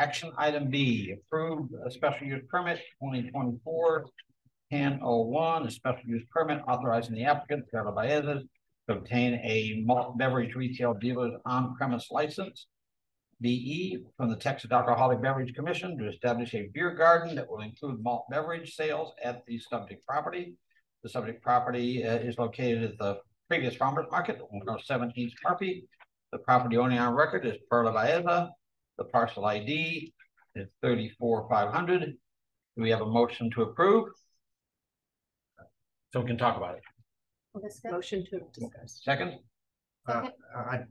Action item B, approve a special use permit twenty twenty-four. Ten oh one, a special use permit authorizing the applicant, Carla Baez's, to obtain a malt beverage retail dealer's on-premise license. BE from the Texas Alcoholic Beverage Commission to establish a beer garden that will include malt beverage sales at the subject property. The subject property uh, is located at the previous farmers market, one oh seven East Murphy. The property owner on record is Perla Baeza. The parcel ID is thirty-four five hundred. Do we have a motion to approve? So we can talk about it. Motion to discuss. Second? Uh, I, I-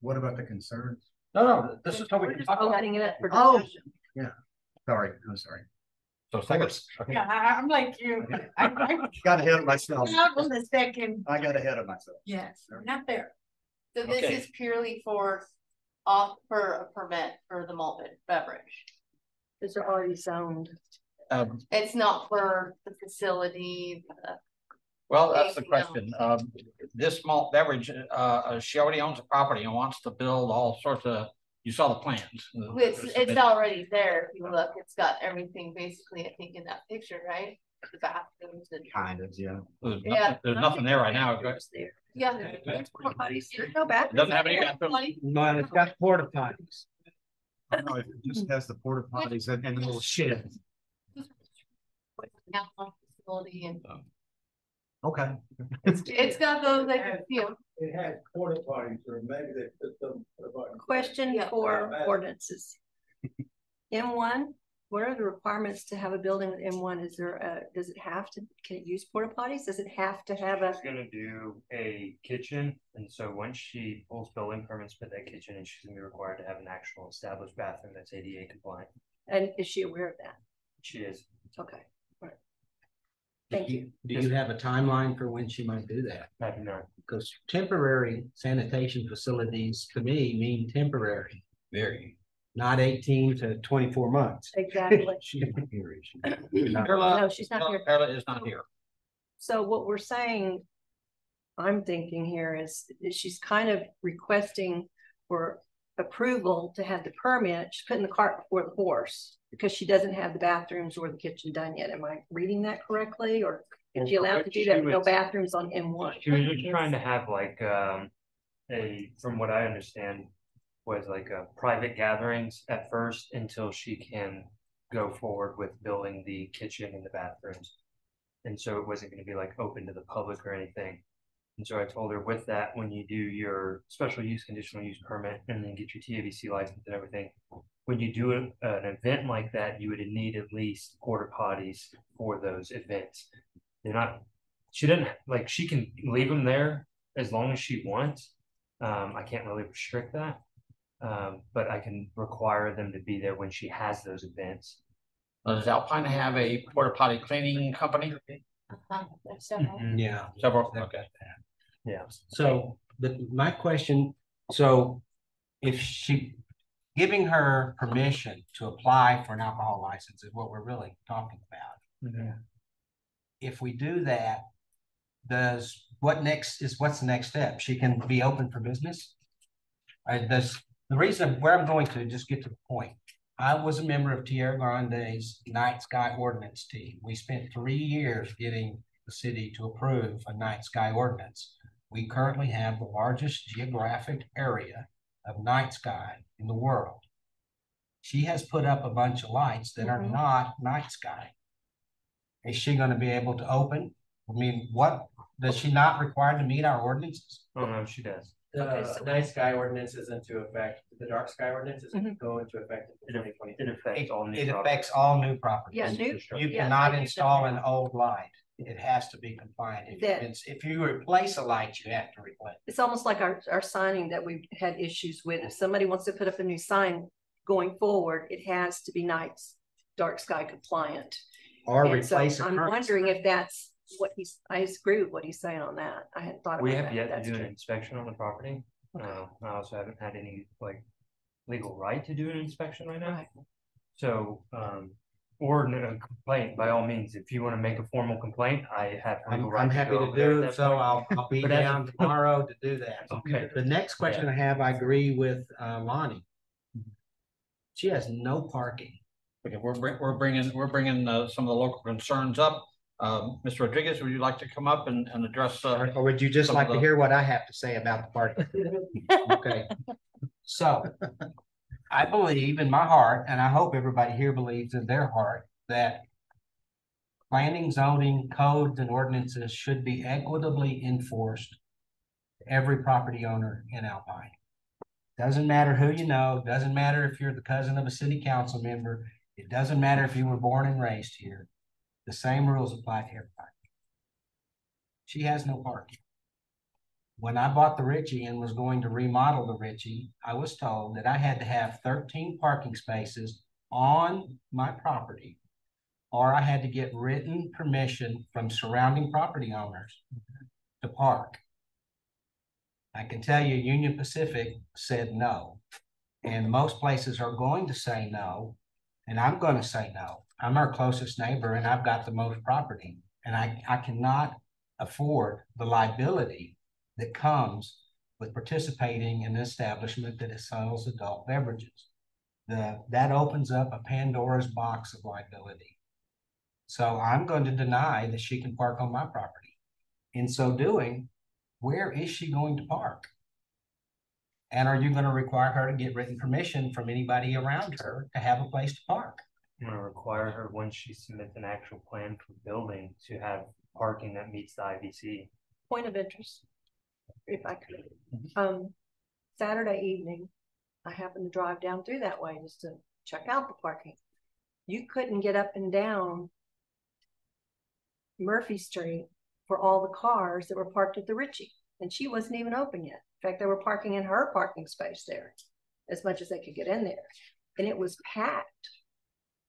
what about the concerns? No, no, this is how we We're can talk about it. opening it up for Oh. discussion. Sorry, I'm sorry. So second, okay. yeah, I, I'm like you. <laughs> I, I, Got ahead of myself. out on the second, I got ahead of myself. yes, not there. So this Okay. is purely for, off for a permit for the malt beverage. These are already zoned. Um, It's not for the facility, the- Well, that's the question. Um, this malt beverage, uh, uh, she already owns a property and wants to build all sorts of You saw the plans. It's, it's already there. If you look, it's got everything basically, I think, in that picture, right? The bathrooms and, Kind of, yeah. There's Yeah. nothing, there's nothing there right now. It yeah. There's no bathroom. Doesn't have any bathroom. No, it's got porta potties. No, it just has the porta potties and, and a little shed. Facility and oh. Okay. it's, it's got those, like, you know, It had porta potties, or maybe they put them. Question Yeah. for ordinances. M one, what are the requirements to have a building with M one? Is there a, does it have to, can it use porta potties? Does it have to have a? She's gonna do a kitchen, and so once she pulls building permits for that kitchen, and she's gonna be required to have an actual established bathroom that's ADA compliant. And is she aware of that? She is. Okay. Do Thank you, do you have a timeline for when she might do that? I do not. Because temporary sanitation facilities to me mean temporary, Very. Not eighteen to twenty-four months. Exactly. <laughs> Carla, No, she's not here. Carla is not here. So what we're saying, I'm thinking here is, is she's kind of requesting for approval to have the permit, she's putting the cart before the horse. Because she doesn't have the bathrooms or the kitchen done yet. Am I reading that correctly, or is she allowed to do that? with No bathrooms on M one. She was just trying to have like, um, a, from what I understand, was like a private gatherings at first until she can go forward with building the kitchen and the bathrooms. And so it wasn't gonna be like open to the public or anything. And so I told her with that, when you do your special use conditional use permit and then get your TABC license and everything. When you do an event like that, you would need at least porta potties for those events. They're not, she didn't, like, she can leave them there as long as she wants. Um, I can't really restrict that. Um, but I can require them to be there when she has those events. Uh, Does Alpine have a porta potty cleaning company? uh, there's several. Yeah. Several, okay. Yeah. So, the, my question, so if she, giving her permission to apply for an alcohol license is what we're really talking about. If we do that, does, what next is, what's the next step? She can be open for business? Uh, does, the reason where I'm going to, just get to the point. I was a member of Tierra Grande's Night Sky Ordinance team. We spent three years getting the city to approve a night sky ordinance. We currently have the largest geographic area of night sky in the world. She has put up a bunch of lights that are Mhm. not night sky. Is she gonna be able to open? I mean, what, does she not require to meet our ordinances? Oh, no, she does. The so- night sky ordinance is into effect, the dark sky ordinance is Mhm. go into effect in twenty twenty. It affects all new. It properties. affects all new properties. Yeah, new- You yeah, cannot I do install an old light. It has to be compliant. If That- it's, if you replace a light, you have to replace. It's almost like our, our signing that we've had issues with. If somebody wants to put up a new sign going forward, it has to be nights, dark sky compliant. Or And so replace a I'm current. wondering if that's what he's, I agree with what he's saying on that. I hadn't thought about We that. have yet to That's do an true. inspection on the property. Uh, I also haven't had any like legal right to do an inspection right now. Right. So, um, or a complaint, by all means, if you wanna make a formal complaint, I have. I'm, legal right I'm happy go to over there at do, that it, so point. I'll, I'll <laughs> be But as down tomorrow to do that. <laughs> Okay. The next question I have, I agree with, uh, Lonnie. She has no parking. Okay, we're, bring- we're bringing, we're bringing, uh, some of the local concerns up. Um, Mr. Rodriguez, would you like to come up and, and address, uh, Or would you just like to hear what I have to say about the parking? <laughs> Okay, so I believe in my heart, and I hope everybody here believes in their heart, that planning, zoning, codes and ordinances should be equitably enforced to every property owner in Alpine. Doesn't matter who you know, doesn't matter if you're the cousin of a city council member, it doesn't matter if you were born and raised here. The same rules apply to everybody. She has no parking. When I bought the Ritchie and was going to remodel the Ritchie, I was told that I had to have thirteen parking spaces on my property. Or I had to get written permission from surrounding property owners to park. I can tell you Union Pacific said no. And most places are going to say no, and I'm gonna say no. I'm our closest neighbor and I've got the most property. And I, I cannot afford the liability that comes with participating in an establishment that sells adult beverages. The, that opens up a Pandora's box of liability. So I'm going to deny that she can park on my property. In so doing, where is she going to park? And are you gonna require her to get written permission from anybody around her to have a place to park? I'm gonna require her, once she submits an actual plan for building, to have parking that meets the IBC. Point of interest, if I could. Um, Saturday evening, I happened to drive down through that way just to check out the parking. You couldn't get up and down Murphy Street for all the cars that were parked at the Ritchie, and she wasn't even open yet. In fact, they were parking in her parking space there as much as they could get in there, and it was packed.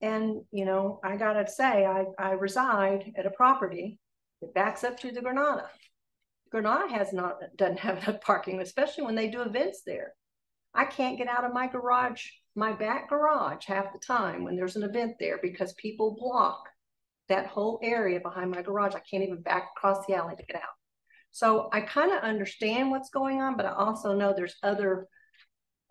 And, you know, I gotta say, I, I reside at a property that backs up to the Granada. Granada has not, doesn't have enough parking, especially when they do events there. I can't get out of my garage, my back garage half the time when there's an event there because people block that whole area behind my garage. I can't even back across the alley to get out. So I kind of understand what's going on, but I also know there's other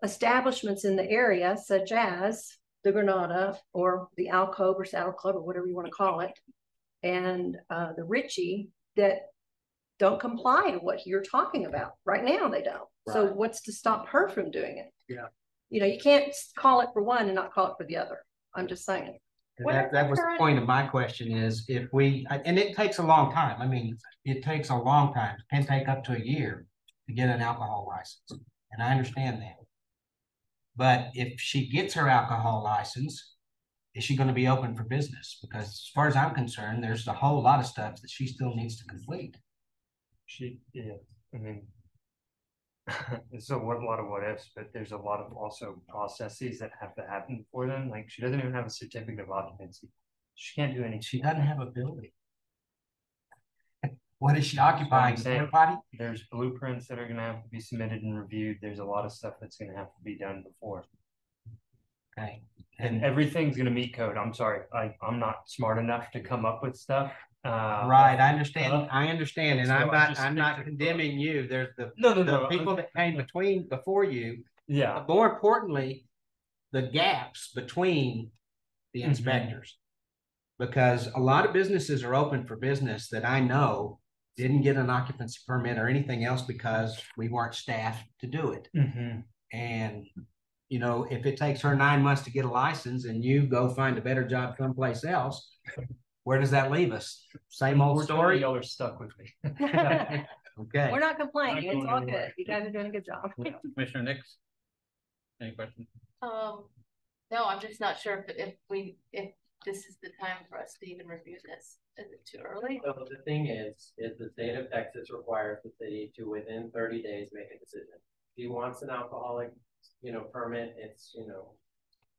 establishments in the area, such as the Granada or the Alcove or Saddle Club or whatever you want to call it, and uh, the Ritchie that don't comply to what you're talking about. Right now, they don't. So what's to stop her from doing it? Yeah. You know, you can't call it for one and not call it for the other. I'm just saying. And What are That, that was the point of my question is if we, and it takes a long time. I mean, it takes a long time. It can take up to a year to get an alcohol license. And I understand that. But if she gets her alcohol license, is she gonna be open for business? Because as far as I'm concerned, there's a whole lot of stuff that she still needs to complete. She, yeah, I mean. <laughs> It's a lot of what ifs, but there's a lot of also processes that have to happen for them, like she doesn't even have a certificate of occupancy. She can't do any, She doesn't have a building. What is she occupying? saying. Everybody? there's blueprints that are gonna have to be submitted and reviewed, there's a lot of stuff that's gonna have to be done before. Okay. And And, everything's gonna meet code, I'm sorry, I, I'm not smart enough to come up with stuff, uh. right, I understand, I understand, and So I'm not, I'm not to condemning you. There's the No, no, the no, people that came between, before you, yeah, but more importantly, the gaps between the Mhm. inspectors. Because a lot of businesses are open for business that I know didn't get an occupancy permit or anything else because we weren't staffed to do it. Mhm. And, you know, if it takes her nine months to get a license and you go find a better job someplace else, where does that leave us? Same old Unfortunately, story? Y'all are stuck with me. <laughs> <laughs> Okay. We're not complaining. Not It's all anywhere. good. You guys are doing a good job. <laughs> Commissioner Nix? Any questions? Um, no, I'm just not sure if, if we, if this is the time for us to even review this. Is it too early? So the thing is, is the state of Texas requires the city to within thirty days make a decision. If he wants an alcoholic, you know, permit, it's, you know.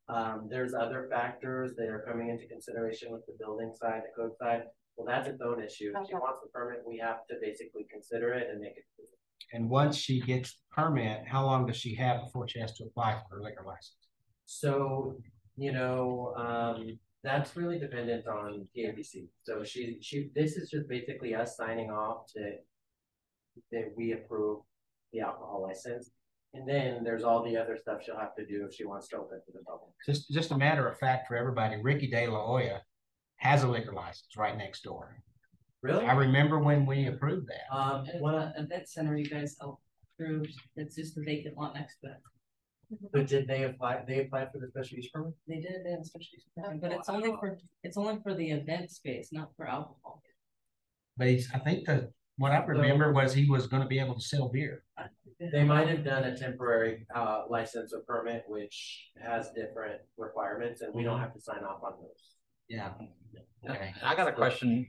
Um, there's other factors that are coming into consideration with the building side, the code side. Well, that's its own issue. If she wants the permit, we have to basically consider it and make a decision. And once she gets the permit, how long does she have before she has to apply for her liquor license? So, you know, um, that's really dependent on TABC. So she, she, this is just basically us signing off to. That we approve the alcohol license. And then there's all the other stuff she'll have to do if she wants to open to the public. Just, just a matter of fact for everybody, Ricky De La Hoya has a liquor license right next door. Really? I remember when we approved that. Um, It's one, a event center you guys approved, it's just the vacant lot next to it. But did they apply, they applied for the special use permit? They did, they have a special use permit, but it's only for, it's only for the event space, not for alcohol. But he's, I think that, what I remember was he was gonna be able to sell beer. They might have done a temporary, uh, license or permit, which has different requirements and we don't have to sign off on those. Yeah. Okay, I got a question.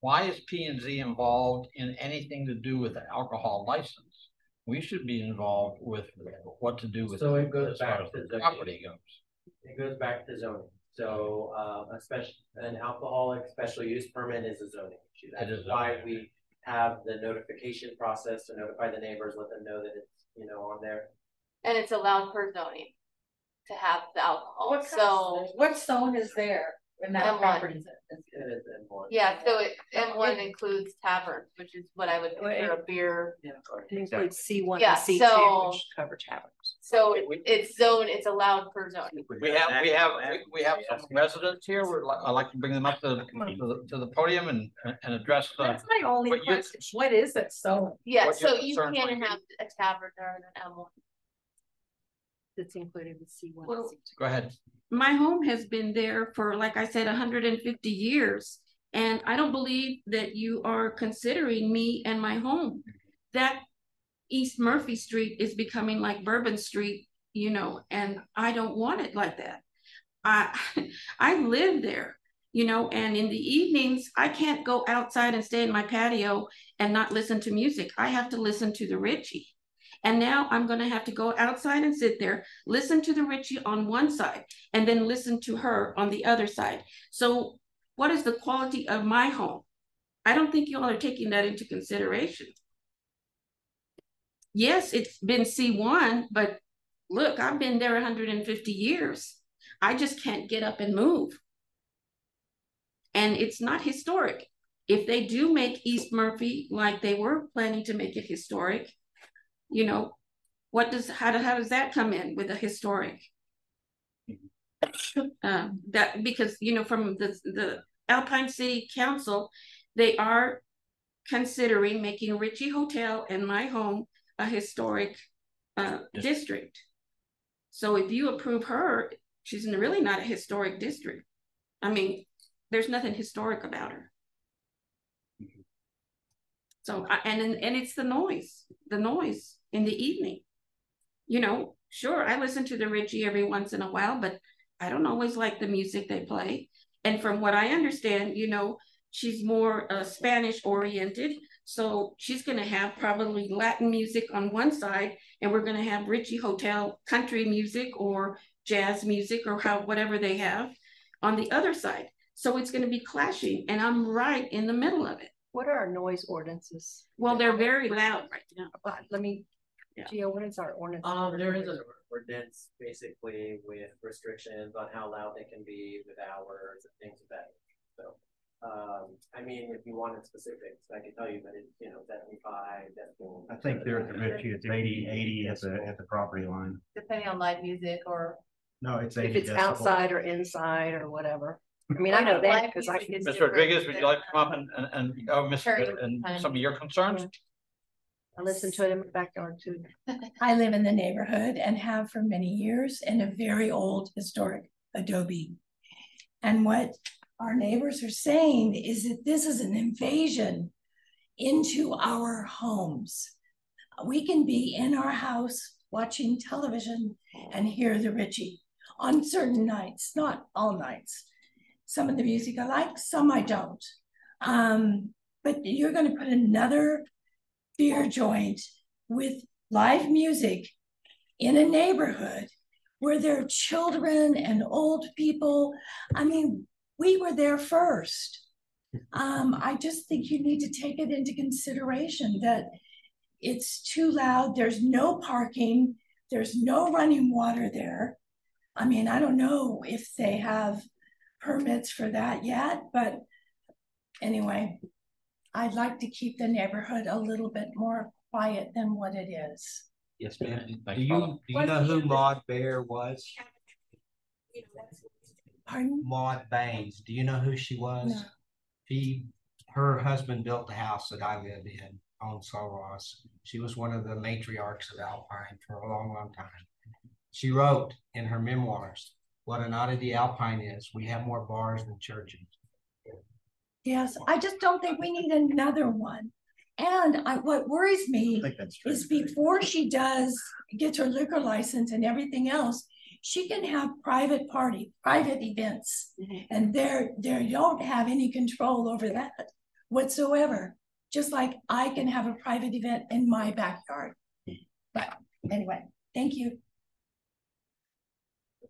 Why is P and Z involved in anything to do with the alcohol license? We should be involved with what to do with. So it goes as far back as to the the- Property goes. It goes back to zoning. So, uh, a special, an alcoholic special use permit is a zoning issue. It is That's why zoning. we have the notification process to notify the neighbors, let them know that it's, you know, on there. And it's allowed per zoning to have the alcohol, What kind so. of- What zone is there? In that M1. property. It is in one. Yeah, so it, M one includes taverns, which is what I would consider a beer. It includes C one Yeah, and C two, so- which cover taverns. So We- we- it's zone, it's allowed per zone. We have, we have, we- we have some residents here. We'd like, I'd like to bring them up to, the- to the, to the podium and, and address the. That's my only But you- question. What is it? So, Yeah, so you can't might be. have a tavern or an M one. That's included with C one. Well, Go ahead. My home has been there for, like I said, hundred and fifty years. And I don't believe that you are considering me and my home. That East Murphy Street is becoming like Bourbon Street, you know, and I don't want it like that. I, <laughs> I live there, you know, and in the evenings, I can't go outside and stay in my patio and not listen to music. I have to listen to the Richie. And now I'm gonna have to go outside and sit there, listen to the Richie on one side, and then listen to her on the other side. So what is the quality of my home? I don't think you all are taking that into consideration. Yes, it's been C1, but look, I've been there hundred and fifty years. I just can't get up and move. And it's not historic. If they do make East Murphy like they were planning to make it historic, you know, what does, how, do- how does that come in with a historic? Um, that, because, you know, from the, the Alpine City Council, they are considering making Ritchie Hotel and my home a historic uh, district. So if you approve her, she's really not a historic district. I mean, there's nothing historic about her. So, and, and and it's the noise, the noise in the evening. You know, sure, I listen to the Richie every once in a while, but I don't always like the music they play. And from what I understand, you know, she's more uh, Spanish oriented. So she's going to have probably Latin music on one side, and we're going to have Richie Hotel country music or jazz music or how whatever they have on the other side. So it's going to be clashing, and I'm right in the middle of it. What are our noise ordinances? Well, they're very loud right now. Uh, Let me, Yeah. Gio, what is our ordinance? Um, there is an ordinance basically with restrictions on how loud they can be with hours and things of that. So, um, I mean, if you wanted specifics, I could tell you, but it's, you know, seventy-five, decibels. I think there at the Ritchie, it's 80 80 at the, at the property line. Depending on live music or. No, it's 80 If it's decibels. outside or inside or whatever. I mean, I know that because I music can. is Ms. different Rodriguez, would you like to come up and, and, and, oh, Ms. Terry, and some of your concerns? I listen to it in my backyard too. <laughs> I live in the neighborhood and have for many years in a very old historic adobe. And what our neighbors are saying is that this is an invasion into our homes. We can be in our house watching television and hear the Richie on certain nights, not all nights. Some of the music I like, some I don't. Um, but you're going to put another beer joint with live music in a neighborhood where there are children and old people. I mean, we were there first. Um, I just think you need to take it into consideration that it's too loud. There's no parking. There's no running water there. I mean, I don't know if they have permits for that yet, but anyway, I'd like to keep the neighborhood a little bit more quiet than what it is. Yes, ma'am. Do you, you, do you know who Maud Bear was? Pardon? Maud Baines. Do you know who she was? No. She, her husband built the house that I live in on Sul Ross. She was one of the matriarchs of Alpine for a long, long time. She wrote in her memoirs, what an oddity Alpine is. We have more bars than churches. Yes, I just don't think we need another one. And I, what worries me I think that's true. is before she does, gets her liquor license and everything else, she can have private party, private events. Mm-hmm. And they're, they don't have any control over that whatsoever. Just like I can have a private event in my backyard. But anyway, thank you.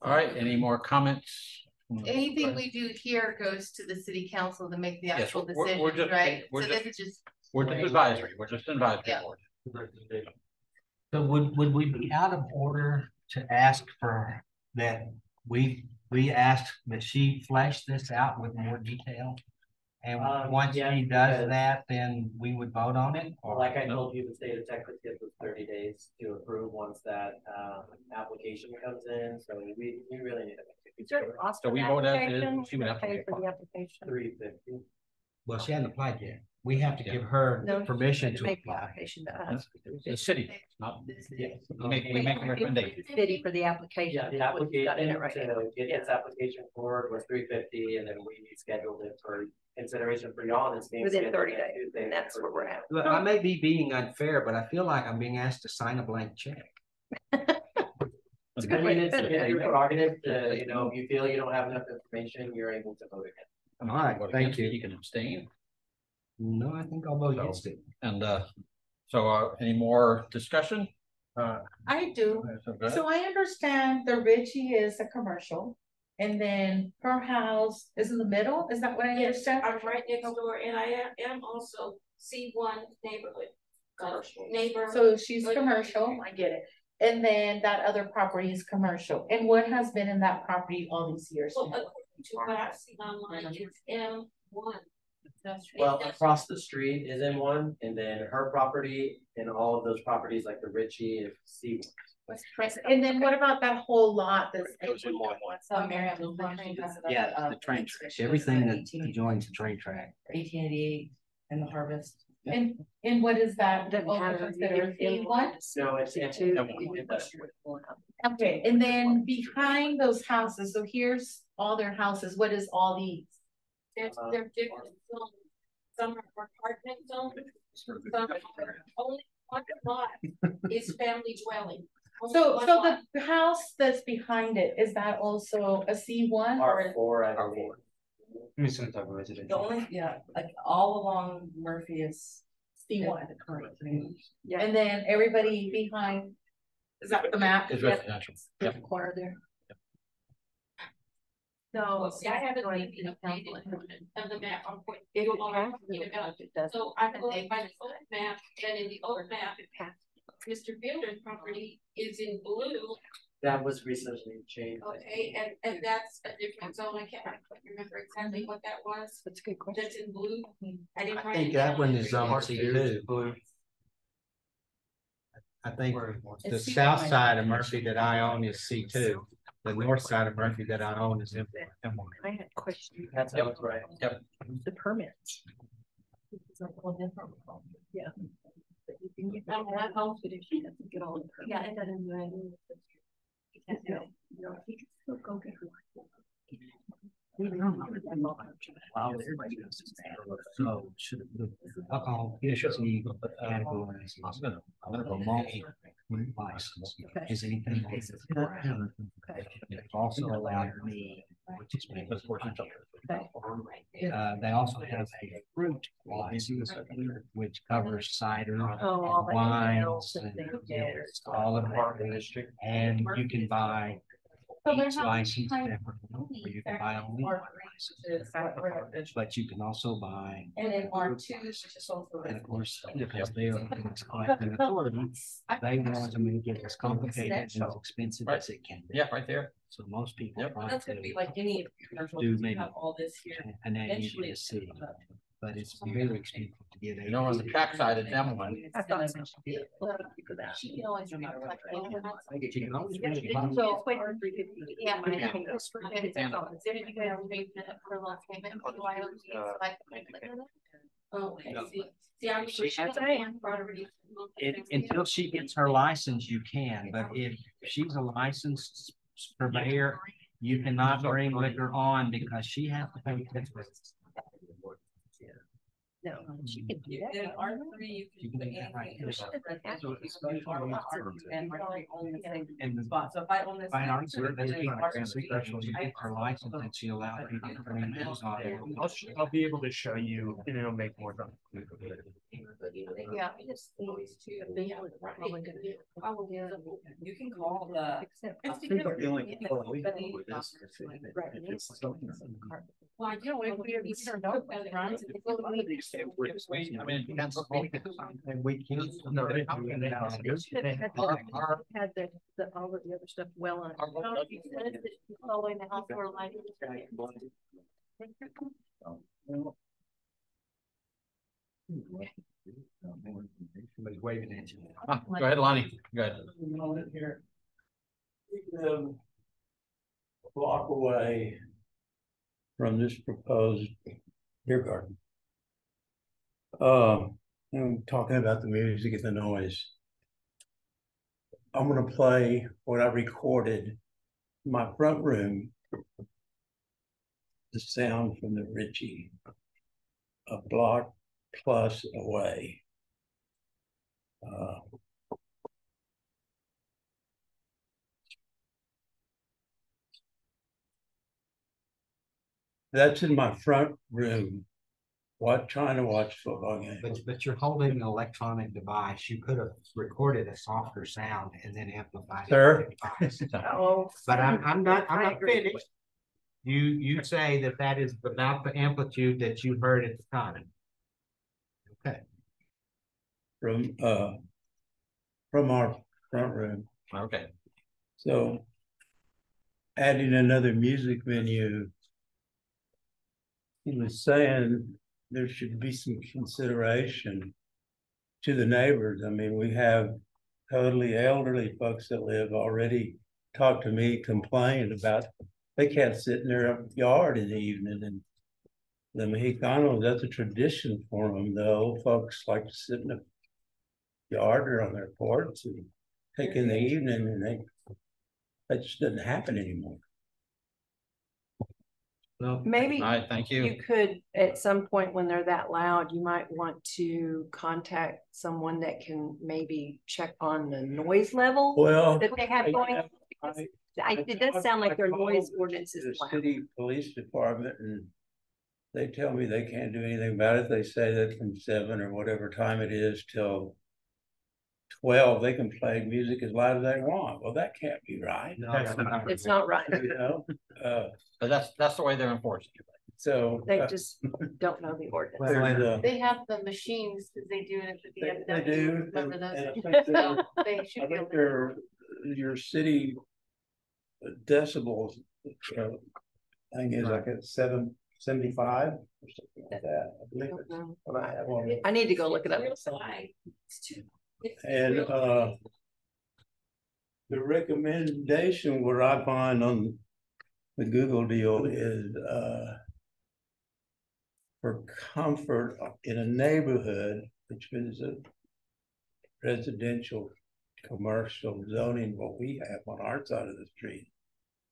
All right, any more comments? Hmm, anything we do here goes to the city council to make the Yes, actual we're- we're decision, just- right? we're So just- this is just, We're just advisory, we're just advisory Yeah. board. So would, would we be out of order to ask for that we we asked that she flesh this out with more detail. And Um, once yeah, she does because- that, then we would vote on it or? Like I told you, the state of Texas gives us thirty days to approve once that, um, application comes in, so we, we really need to. So we vote as is, she would have to Pay pay. for the application. Three fifty. Well, she hasn't applied yet. We have to give her No, permission to Make the apply. application to us. The city, not, Yeah. we make, we make a recommendation. City for the application. Yeah, the is what got application it right now. to get this application forward was three fifty, and then we scheduled it for consideration for y'all, and it's being. Within 30 days, Tuesday, and that's where we're at. Look, I may be being unfair, but I feel like I'm being asked to sign a blank check. It's a I good way mean, to it's, put it, it's your prerogative to, you know, if you feel you don't have enough information, you're able to vote again. All right, Vote thank you. You can abstain. No, I think I'll vote So- against it. And, uh, so, uh, any more discussion? Uh, I do. so. So I understand the Ritchie is a commercial. And then her house is in the middle, is that what I Yes, understand? I'm right next door and I am, am also C one neighborhood. uh, Neighbor. So she's commercial, I get it. And then that other property is commercial. And what has been in that property all these years? Well, according to what I've seen online, it's M one. Well, across the street is in one, and then her property and all of those properties like the Ritchie and C. And then what about that whole lot that's? Goes in one. So Mary, I'm the train. Yeah, the train track, everything that joins the train track. Eighteen eighty-eight and the harvest. And, and what is that? Doesn't also have. considered C one? No, it's C M two. industrial. Okay, and then behind those houses, so here's all their houses, what is all these? There's, Uh, they're different zones. Some are apartment zones, some are only one lot is family dwelling. Only So, so lot. the house that's behind it, is that also a C one? or R four, I believe. Let me some type of The only, yeah, like all along Murphy is. C one. The current thing. Yeah. And then everybody behind, is that the map? It's residential. There's a corner there. So. Well, see, I haven't made the updated of the map, I'm going. If you it all has, are talking to, if it doesn't. So I'm going by the old map, and in the old map, It has Mr. Fielder's property is in blue, That was recently changed. okay, and, and that's a different zone, I can't remember exactly what that was, That's a good question. that's in blue. I didn't I think that one is zone C two. Blue. I think the It's C south side of Murphy that I own is C two. The north side of Murphy that I own is M one. I had a question. That's how it's right. The permits. Yeah. But you can get that one house, but if she doesn't get all the permits. Yeah, it doesn't do it. You can't do it. No, he can still go get her. So should alcohol issue categories is I'm gonna go multi license. Okay. Is anything. Also allowed me, which is. Uh, they also have a fruit license, which covers cider, Oh, wines, emails and and all of the district. And you can buy So each license kind of separately, you can buy only one license. But you can also buy, And then R two is just also. and of course, because they are <laughs> collecting authority, they want to make it as complicated and as expensive as it can be. Yeah, right there. So most people Yep. try That's gonna be like any commercial, do you maybe have all this here. an usually Eventually. a city, but it's very expensive to get a. You know, on the trackside, it's M one. <laughs> I thought so. Well, thank you for that. She can always remember. like, oh, You Yeah, bring it so up. it's way for three fifty. Yeah, I I think it's for fifty And- dollars. Did you guys make the for last payment, or do I owe you, so I can click on it? Oh, Okay, No. see, see, I'm. She has I am already. It, until she gets her license, you can, but if she's a licensed purveyor, you cannot bring liquor on because she has to pay taxes. No, um, she can do In that. R three, You you can can put do that anything. here. So it's So it's special R use permit. And R three only the same And the spot, so if I own this. fine arts, house, there's it's a R three. special, you get her license and she allows people to bring those on. I'll, sh- I'll be able to show you and it'll make more sense. Yeah, I just always too. You can call the. Except. It's because- Right. But the- Right. Well, I know, if we, we start out with it, right? I mean, Pennsylvania. And we can't. No, they- Our- our- Had the, the, all of the other stuff well on. Following the outdoor lighting. Somebody's waving at you. Ah, Go ahead, Lonnie, go ahead. Here. A Block away. From this proposed beer garden. Um, I'm talking about the music and the noise. I'm gonna play what I recorded in my front room. The sound from the Ritchie. A block plus away. Uh, That's in my front room. What, trying to watch football game. But, but you're holding an electronic device. You could have recorded a softer sound and then amplified. it Sir? with the. Oh. But I'm, I'm not, I'm not finished. You, you say that that is about the amplitude that you heard at the time. Okay, From, uh. From our front room, Okay, so. Adding another music venue. He was saying there should be some consideration. To the neighbors, I mean, we have totally elderly folks that live already talked to me, complained about. They can't sit in their yard in the evening and. The Mexicanos, that's a tradition for them, the old folks like to sit in the. Yard or on their porch and take in the mm-hmm. evening and they. That just doesn't happen anymore. Well, Maybe all right, thank you. you could, at some point when they're that loud, you might want to contact someone that can maybe check on the noise level Well. that they have going. on, I- I, it does sound like their noise ordinance is The loud. city police department and they tell me they can't do anything about it. They say that from seven or whatever time it is till twelve, they can play music as loud as they want. Well, that can't be right. no, That's that's not- It's not right. You know, uh, But that's, that's the way they're enforcing it. so. They uh, just don't know the ordinance. there's, uh, They have the machines, cause they do it at the They, they VFW, do, and remember and those? I think <laughs> they're- I be able think to. they're, your city decibels, uh, thing is like at seven, seventy-five or something like that. I believe it's what I have on. I need to go look it up. Real myself. It's too- it's And, uh. The recommendation where I find on the Google deal is, uh. For comfort in a neighborhood, which is a residential, commercial zoning, what we have on our side of the street.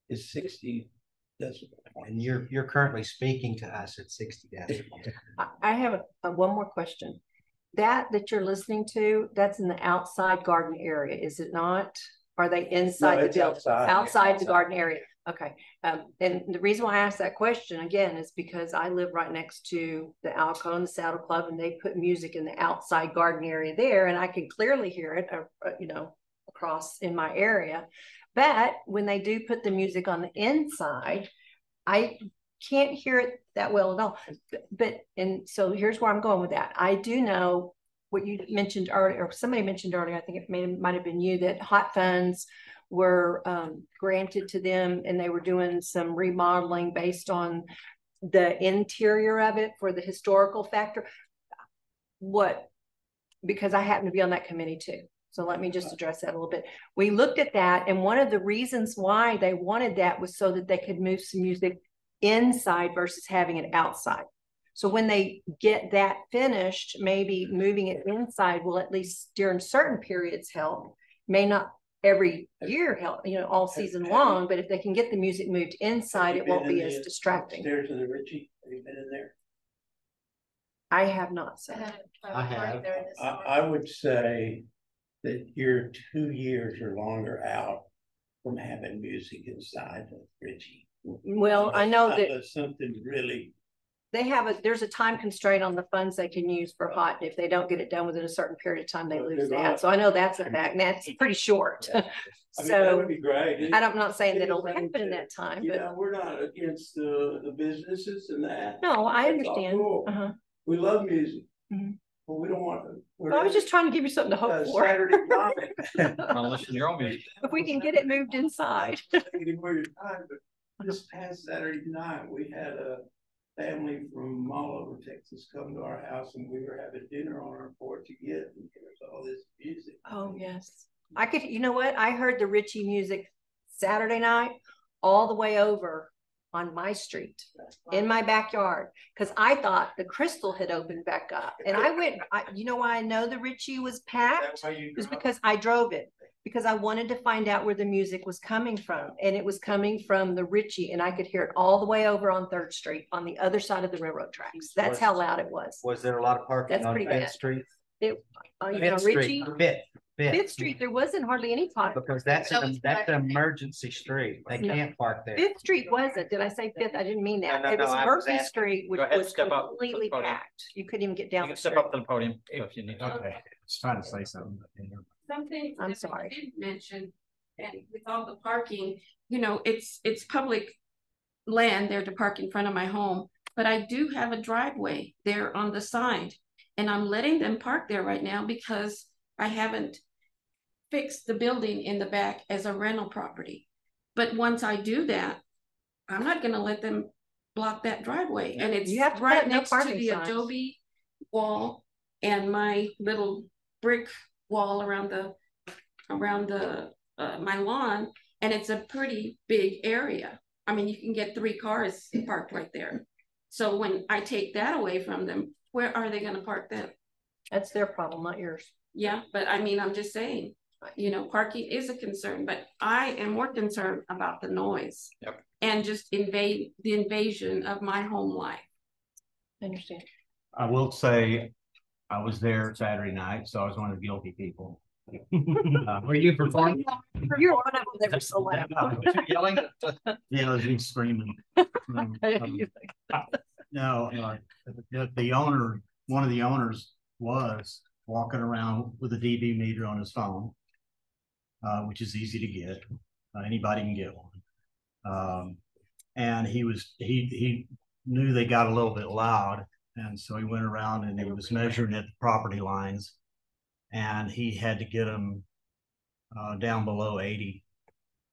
Is sixty decibel. And you're, you're currently speaking to us at sixty decibels. <laughs> I, I have a, a- one more question. That, that you're listening to, that's in the outside garden area, is it not? Are they inside the building? outside. Outside the garden area? Okay, um, and the reason why I asked that question again is because I live right next to the Alco and the Saddle Club and they put music in the outside garden area there and I can clearly hear it, uh, uh, you know, across in my area. But when they do put the music on the inside, I can't hear it that well at all. But- But, and so here's where I'm going with that. I do know what you mentioned earlier, or somebody mentioned earlier, I think it may, might have been you, that hot funds were um, granted to them and they were doing some remodeling based on the interior of it for the historical factor. What, because I happen to be on that committee too. So let me just address that a little bit. We looked at that and one of the reasons why they wanted that was so that they could move some music inside versus having it outside. So when they get that finished, maybe moving it inside will at least during certain periods help. May not every year help, you know, all season long, but if they can get the music moved inside, it won't be as distracting. Stairs to the Ritchie, have you been in there? I have not I said. had a I party have. there I. I would say that you're two years or longer out from having music inside of Ritchie. Well, I know that Unless Something really they have a, there's a time constraint on the funds they can use for hot. If they don't get it done within a certain period of time, they lose that. So I know that's a fact, and that's pretty short. <laughs> I mean, that would So be great. I am not saying that it'll Anything happen in that time, You but we're not against the, the businesses and that. no, I That's understand. cool. Uh-huh. We love music. Mhm. But we don't want to. Well, I was just trying to give you something to Uh, hope for. Saturday night. <laughs> <laughs> Wanna listen to your own music? If we can get it moved inside. Anywhere your time, but this past Saturday night, we had a family from all over Texas come to our house and we were having dinner on our porch again. And there's all this music. Oh, yes. I could, you know what? I heard the Ritchie music Saturday night all the way over on my street in my backyard. Cause I thought the Crystal had opened back up and I went, I, you know why I know the Ritchie was packed? That's how you. It was because I drove it. Because I wanted to find out where the music was coming from and it was coming from the Ritchie, and I could hear it all the way over on Third Street on the other side of the railroad tracks. That's how loud it was. Was there a lot of parking That's on pretty Fifth bad. Street? Uh, you know, Fifth Street, Ritchie, Fifth, Fifth. Fifth Street, there wasn't hardly any park. Because that's, That an that's an emergency street. They No. can't park there. Fifth Street wasn't, did I say Fifth? I didn't mean that. No, no, It was no, I was Murphy. Street, which Go ahead, was step up to the completely podium. packed. You couldn't even get down. You down can the step street. up to the podium if you need to. Okay, just trying to say something. Something. I'm sorry. Didn't mention, and with all the parking, you know, it's, it's public land there to park in front of my home, but I do have a driveway there on the side. And I'm letting them park there right now because I haven't fixed the building in the back as a rental property. But once I do that, I'm not gonna let them block that driveway, and it's to right no next to the signs. adobe wall and my little brick wall around the, around the, uh, my lawn, and it's a pretty big area. I mean, you can get three cars parked right there. So when I take that away from them, where are they gonna park then? That's their problem, not yours. Yeah, but I mean, I'm just saying, you know, parking is a concern, but I am more concerned about the noise. Yep. And just invade, the invasion of my home life. I understand. I will say, I was there Saturday night, so I was one of the guilty people. <laughs> Uh, Were you performing? You're one of them that were so loud. <laughs> Yelling. Yeah, I was being screaming. Um, <laughs> No, uh, the, the owner, one of the owners was walking around with a DB meter on his phone. Uh, which is easy to get, uh, anybody can get one. Um, and he was, he, he knew they got a little bit loud. And so he went around and he was measuring at the property lines. And he had to get them, uh, down below eighty.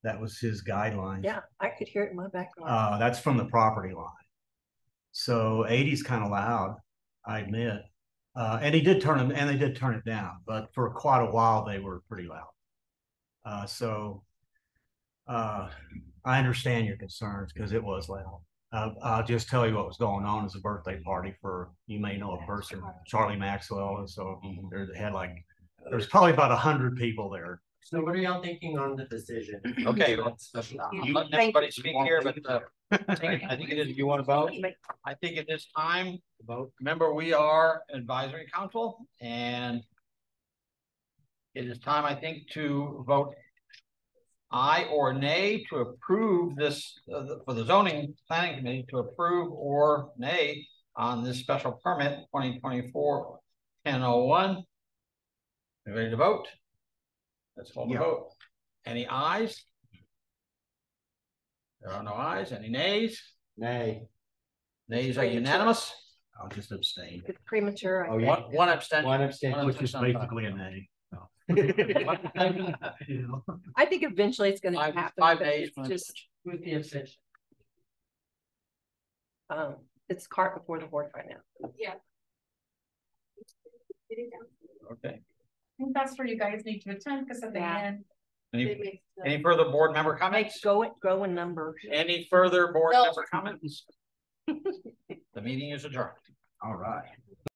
That was his guideline. Yeah, I could hear it in my background. Uh, that's from the property line. So 80 is kind of loud, I admit. Uh, and he did turn them, and they did turn it down, but for quite a while they were pretty loud. Uh, so uh, I understand your concerns because it was loud. Uh, I'll just tell you what was going on. It was a birthday party for, you may know a person, Charlie Maxwell. And so there they had like, there's probably about a hundred people there. So what are y'all thinking on the decision? <clears throat> Okay, let's, I'm letting everybody speak here, but uh, I think I think it is, you want to vote? I think at this time, vote, remember, we are advisory council and it is time, I think, to vote aye or nay to approve this, uh, the- for the zoning planning committee to approve or nay on this special permit 2024 1001. You Ready to vote? Let's hold the vote. Any ayes? There are no ayes. Any nays? Nay. Nays are unanimous. I'll just abstain, It's premature. Oh, think. One, one abstention. One abstention. which is basically a nay. So. <laughs> I think eventually it's gonna Five- happen. five days, it's Just, With the abstention. um, it's cart before the horse right now. yeah. Get it down. Okay. I think that's where you guys need to attend, because at the Yeah. end, Any, any further board member Make comments? go, go in numbers. Any further board No. member comments? The meeting is adjourned. All right.